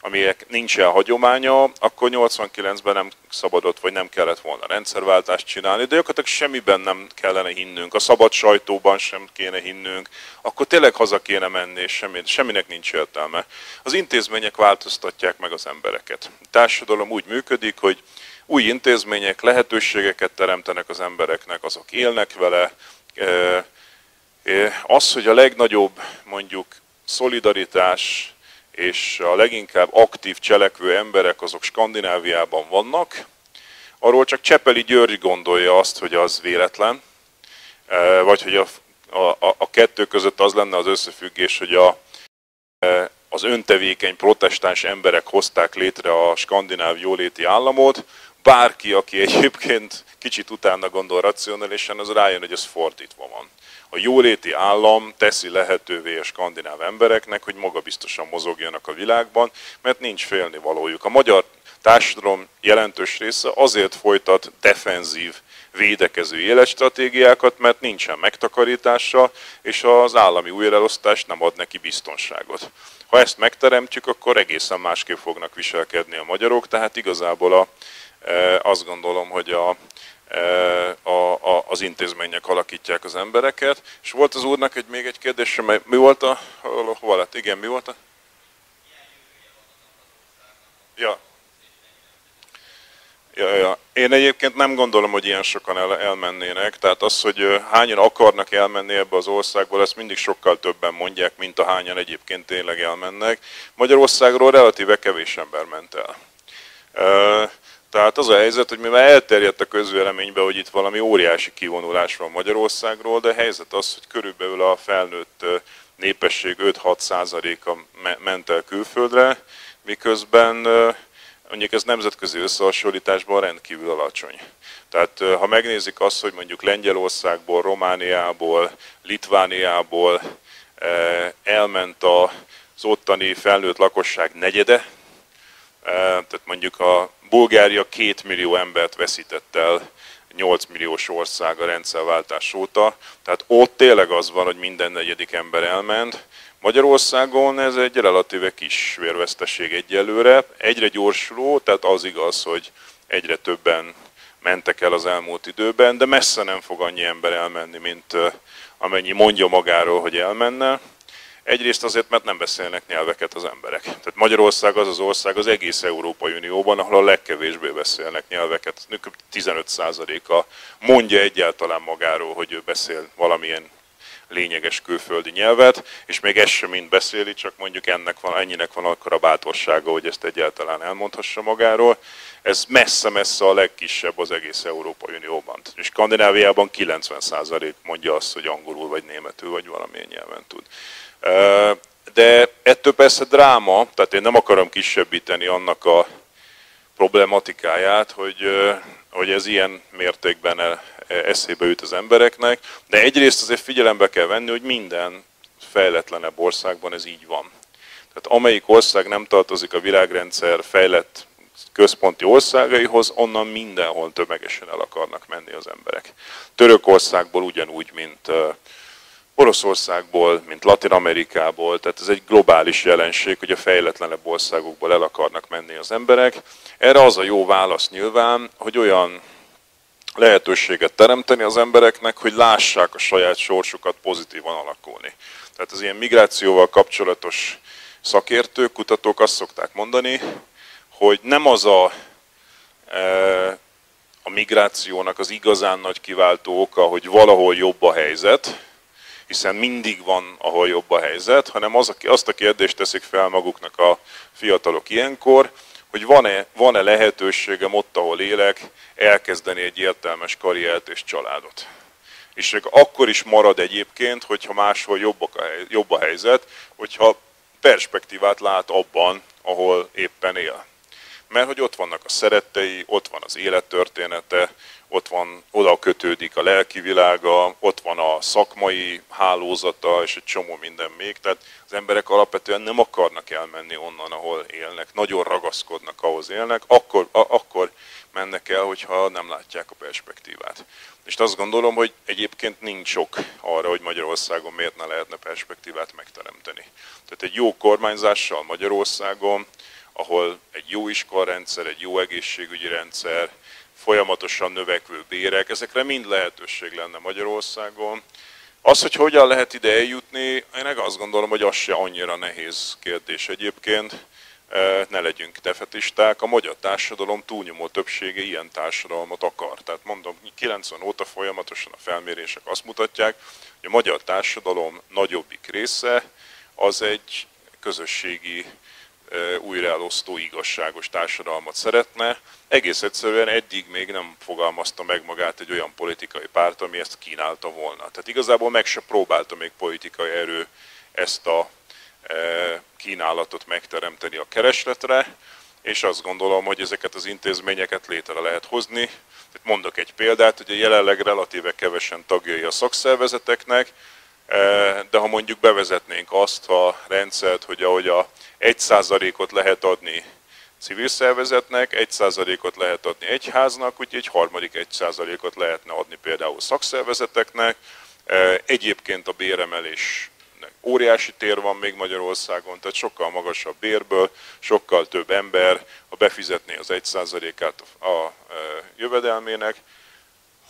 Speaker 7: aminek nincsen hagyománya, akkor 89-ben nem szabadott, vagy nem kellett volna rendszerváltást csinálni, de gyakorlatilag semmiben nem kellene hinnünk, a szabad sajtóban sem kéne hinnünk, akkor tényleg haza kéne menni, és semmi, semminek nincs értelme. Az intézmények változtatják meg az embereket. A társadalom úgy működik, hogy új intézmények lehetőségeket teremtenek az embereknek, azok élnek vele. Az, hogy a legnagyobb mondjuk szolidaritás és a leginkább aktív cselekvő emberek azok Skandináviában vannak, arról csak Csepeli György gondolja azt, hogy az véletlen, vagy hogy a, a, a kettő között az lenne az összefüggés, hogy a, az öntevékeny protestáns emberek hozták létre a skandináv jóléti államot, bárki, aki egyébként kicsit utána gondol racionálisan, az rájön, hogy ez fordítva van. A jóléti állam teszi lehetővé a skandináv embereknek, hogy magabiztosan mozogjanak a világban, mert nincs félnivalójuk. A magyar társadalom jelentős része azért folytat defenzív, védekező életstratégiákat, mert nincsen megtakarítása, és az állami újraelosztás nem ad neki biztonságot. Ha ezt megteremtjük, akkor egészen másképp fognak viselkedni a magyarok, tehát igazából a, azt gondolom, hogy a, a, a, az intézmények alakítják az embereket. És volt az úrnak egy, még egy kérdés, mi volt a, hova lett? Igen, mi volt a? Ja. Ja, ja. Én egyébként nem gondolom, hogy ilyen sokan el, elmennének. Tehát az, hogy hányan akarnak elmenni ebbe az országból, ezt mindig sokkal többen mondják, mint a hányan egyébként tényleg elmennek. Magyarországról relatíve kevés ember ment el. Tehát az a helyzet, hogy mivel elterjedt a közvéleménybe, hogy itt valami óriási kivonulás van Magyarországról, de a helyzet az, hogy körülbelül a felnőtt népesség 5-6 százaléka ment el külföldre, miközben mondjuk ez nemzetközi összehasonlításban rendkívül alacsony. Tehát ha megnézik azt, hogy mondjuk Lengyelországból, Romániából, Litvániából elment az ottani felnőtt lakosság negyede, tehát mondjuk a Bulgária két millió embert veszített el 8 milliós ország a rendszerváltás óta, tehát ott tényleg az van, hogy minden negyedik ember elment. Magyarországon ez egy relatíve kis vérveszteség egyelőre, egyre gyorsuló, tehát az igaz, hogy egyre többen mentek el az elmúlt időben, de messze nem fog annyi ember elmenni, mint amennyi mondja magáról, hogy elmenne. Egyrészt azért, mert nem beszélnek nyelveket az emberek. Tehát Magyarország az az ország az egész Európai Unióban, ahol a legkevésbé beszélnek nyelveket. 15%-a mondja egyáltalán magáról, hogy ő beszél valamilyen lényeges külföldi nyelvet, és még ez sem mind beszéli, csak mondjuk ennek van, ennyinek van akkor a bátorsága, hogy ezt egyáltalán elmondhassa magáról. Ez messze-messze a legkisebb az egész Európai Unióban. És Skandináviában 90% mondja azt, hogy angolul vagy németül vagy valamilyen nyelven tud. De ettől persze dráma, tehát én nem akarom kisebbíteni annak a problematikáját, hogy, hogy ez ilyen mértékben e, eszébe jut az embereknek, de egyrészt azért figyelembe kell venni, hogy minden fejletlenebb országban ez így van. Tehát amelyik ország nem tartozik a világrendszer fejlett központi országaihoz, onnan mindenhol tömegesen el akarnak menni az emberek. Törökországból ugyanúgy, mint Oroszországból, mint Latin Amerikából, tehát ez egy globális jelenség, hogy a fejletlenebb országokból el akarnak menni az emberek. Erre az a jó válasz nyilván, hogy olyan lehetőséget teremteni az embereknek, hogy lássák a saját sorsukat pozitívan alakulni. Tehát az ilyen migrációval kapcsolatos szakértők, kutatók azt szokták mondani, hogy nem az a, e, a migrációnak az igazán nagy kiváltó oka, hogy valahol jobb a helyzet, hiszen mindig van, ahol jobb a helyzet, hanem az, azt a kérdést teszik fel maguknak a fiatalok ilyenkor, hogy van-e, van-e lehetőségem ott, ahol élek, elkezdeni egy értelmes karriert és családot. És akkor is marad egyébként, hogyha máshol jobb a, jobb a helyzet, hogyha perspektívát lát abban, ahol éppen él. Mert hogy ott vannak a szerettei, ott van az élettörténete, ott van, oda kötődik a lelki világa, ott van a szakmai hálózata, és egy csomó minden még. Tehát az emberek alapvetően nem akarnak elmenni onnan, ahol élnek, nagyon ragaszkodnak, ahhoz élnek, akkor, a, akkor mennek el, hogyha nem látják a perspektívát. És azt gondolom, hogy egyébként nincs sok arra, hogy Magyarországon miért ne lehetne perspektívát megteremteni. Tehát egy jó kormányzással Magyarországon ahol egy jó iskolarendszer, egy jó egészségügyi rendszer, folyamatosan növekvő bérek, ezekre mind lehetőség lenne Magyarországon. Az, hogy hogyan lehet ide eljutni, én azt gondolom, hogy az se annyira nehéz kérdés egyébként. E, ne legyünk tefetisták, a magyar társadalom túlnyomó többsége ilyen társadalmat akar. Tehát mondom, 90 óta folyamatosan a felmérések azt mutatják, hogy a magyar társadalom nagyobbik része az egy közösségi újraelosztó igazságos társadalmat szeretne. Egész egyszerűen eddig még nem fogalmazta meg magát egy olyan politikai párt, ami ezt kínálta volna. Tehát igazából meg se próbálta még politikai erő ezt a kínálatot megteremteni a keresletre, és azt gondolom, hogy ezeket az intézményeket létre lehet hozni. Tehát mondok egy példát, hogy jelenleg relatíve kevesen tagjai a szakszervezeteknek, de ha mondjuk bevezetnénk azt a rendszert, hogy ahogy a 1%-ot lehet adni civil szervezetnek, 1%-ot lehet adni egyháznak, úgyhogy egy harmadik 1%-ot lehetne adni például szakszervezeteknek. Egyébként a béremelés óriási tér van még Magyarországon, tehát sokkal magasabb bérből, sokkal több ember, ha befizetné az 1%-át a jövedelmének,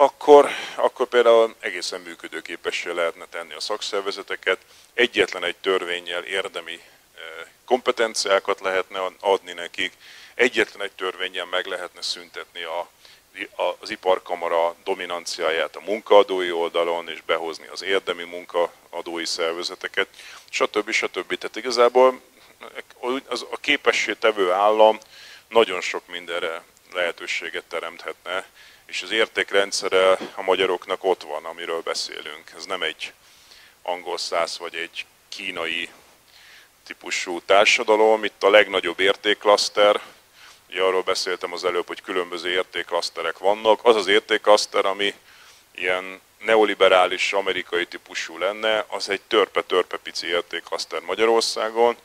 Speaker 7: akkor, akkor például egészen működőképessé lehetne tenni a szakszervezeteket. Egyetlen egy törvényel érdemi eh, kompetenciákat lehetne adni nekik, egyetlen egy törvényel meg lehetne szüntetni a, az iparkamara dominanciáját a munkaadói oldalon, és behozni az érdemi munkaadói szervezeteket, stb. stb. Tehát igazából az a képessé tevő állam nagyon sok mindenre lehetőséget teremthetne, és az értékrendszere a magyaroknak ott van, amiről beszélünk. Ez nem egy angol száz vagy egy kínai típusú társadalom, itt a legnagyobb értéklaszter, ugye arról beszéltem az előbb, hogy különböző értéklaszterek vannak, az az értéklaszter, ami ilyen neoliberális amerikai típusú lenne, az egy törpe-törpe pici értéklaszter Magyarországon,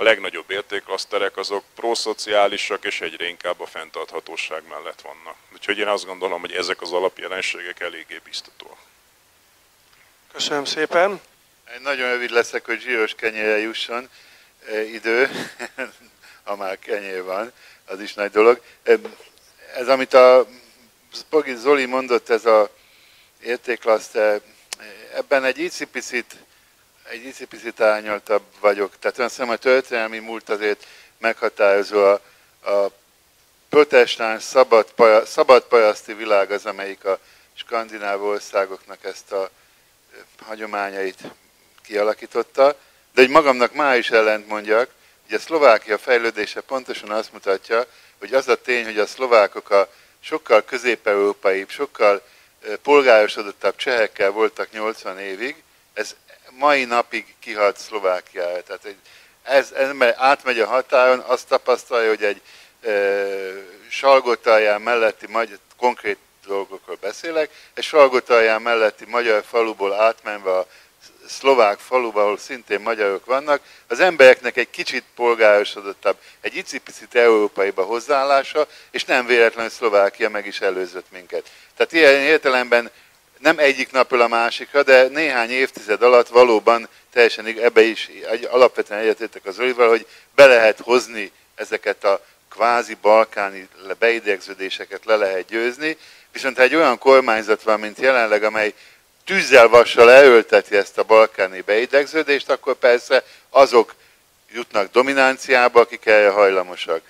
Speaker 7: a legnagyobb értéklaszterek azok proszociálisak és egyre inkább a fenntarthatóság mellett vannak. Úgyhogy én azt gondolom, hogy ezek az alapjelenségek eléggé biztatóak.
Speaker 2: Köszönöm szépen.
Speaker 6: Én nagyon rövid leszek, hogy zsíros kenyére jusson e, idő, ha már kenyér van, az is nagy dolog. E, ez, amit a Zoli mondott, ez a értéklaszter, ebben egy icipicit egy icipicit árnyaltabb vagyok. Tehát olyan szemben a történelmi múlt azért meghatározó a, a protestáns szabad, szabad paraszti világ az, amelyik a skandináv országoknak ezt a hagyományait kialakította. De hogy magamnak már is ellent mondjak, hogy a Szlovákia fejlődése pontosan azt mutatja, hogy az a tény, hogy a szlovákok a sokkal közép-európai, sokkal polgárosodottabb csehekkel voltak 80 évig, ez mai napig kihalt Szlovákiára. Tehát egy, ez, ez átmegy a határon, azt tapasztalja, hogy egy e, Salgotalján melletti magyar, konkrét dolgokról beszélek, egy Salgotalján melletti magyar faluból átmenve a szlovák faluba, ahol szintén magyarok vannak, az embereknek egy kicsit polgárosodottabb, egy icipicit európaiba hozzáállása, és nem véletlenül Szlovákia meg is előzött minket. Tehát ilyen értelemben nem egyik napról a másikra, de néhány évtized alatt valóban teljesen ebbe is egy, alapvetően egyetértek az Olival, hogy be lehet hozni ezeket a kvázi balkáni beidegződéseket le lehet győzni, viszont egy olyan kormányzat van, mint jelenleg, amely tűzzel vassal elölteti ezt a balkáni beidegződést, akkor persze azok jutnak dominanciába, akik erre hajlamosak.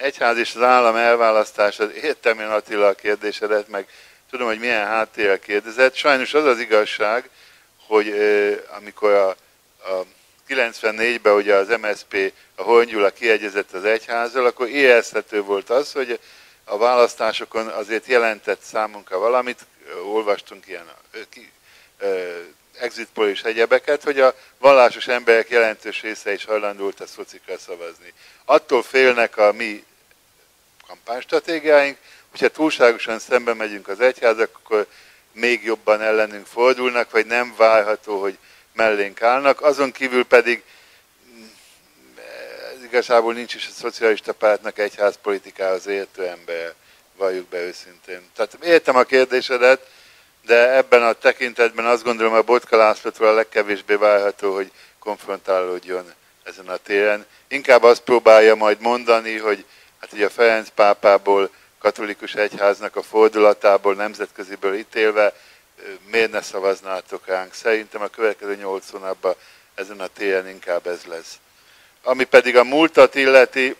Speaker 6: Egyház és az állam elválasztása, értem én Attila a kérdésedet, meg tudom, hogy milyen háttérrel kérdezett. Sajnos az az igazság, hogy amikor a, a 94-ben ugye az MSP, a Hongyula kiegyezett az egyházzal, akkor érezhető volt az, hogy a választásokon azért jelentett számunkra valamit, olvastunk ilyen exit poll és egyebeket, hogy a vallásos emberek jelentős része is hajlandó volt a szocikra szavazni. Attól félnek a mi kampánystratégiáink, hogyha túlságosan szembe megyünk az egyházak, akkor még jobban ellenünk fordulnak, vagy nem várható, hogy mellénk állnak. Azon kívül pedig mm, igazából nincs is a szocialista pártnak egyházpolitikához értő ember, valljuk be őszintén. Tehát értem a kérdésedet, de ebben a tekintetben azt gondolom, a Botka Lászlótól a legkevésbé várható, hogy konfrontálódjon ezen a téren. Inkább azt próbálja majd mondani, hogy hát ugye a Ferenc pápából, katolikus egyháznak a fordulatából, nemzetköziből ítélve, miért ne szavaznátok ránk? Szerintem a következő nyolc hónapban ezen a téren inkább ez lesz. Ami pedig a múltat illeti,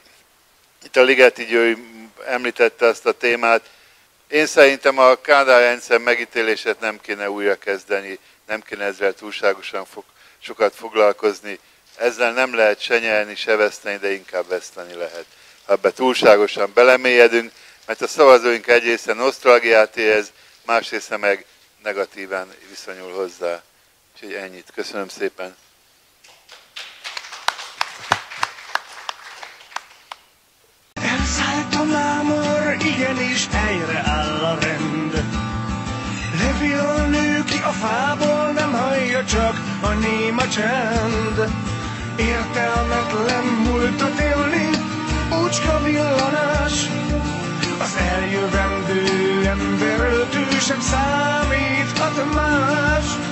Speaker 6: itt a Ligeti Győr említette ezt a témát, én szerintem a Kádár rendszer megítélését nem kéne újra kezdeni, nem kéne ezzel túlságosan fog, sokat foglalkozni. Ezzel nem lehet se nyerni, se veszteni, de inkább veszteni lehet. Ha ebbe túlságosan belemélyedünk, mert a szavazóink egy része nosztalgiát érez, más része meg negatívan viszonyul hozzá. Úgyhogy ennyit. Köszönöm szépen.
Speaker 1: Elszálltam lámor, igenis helyre áll a rend. Leviol nő ki a fából, nem hallja csak a néma csend. Értelmetlen múltat élni, úcska villanás. Az eljövendő ember öltő sem számíthat más.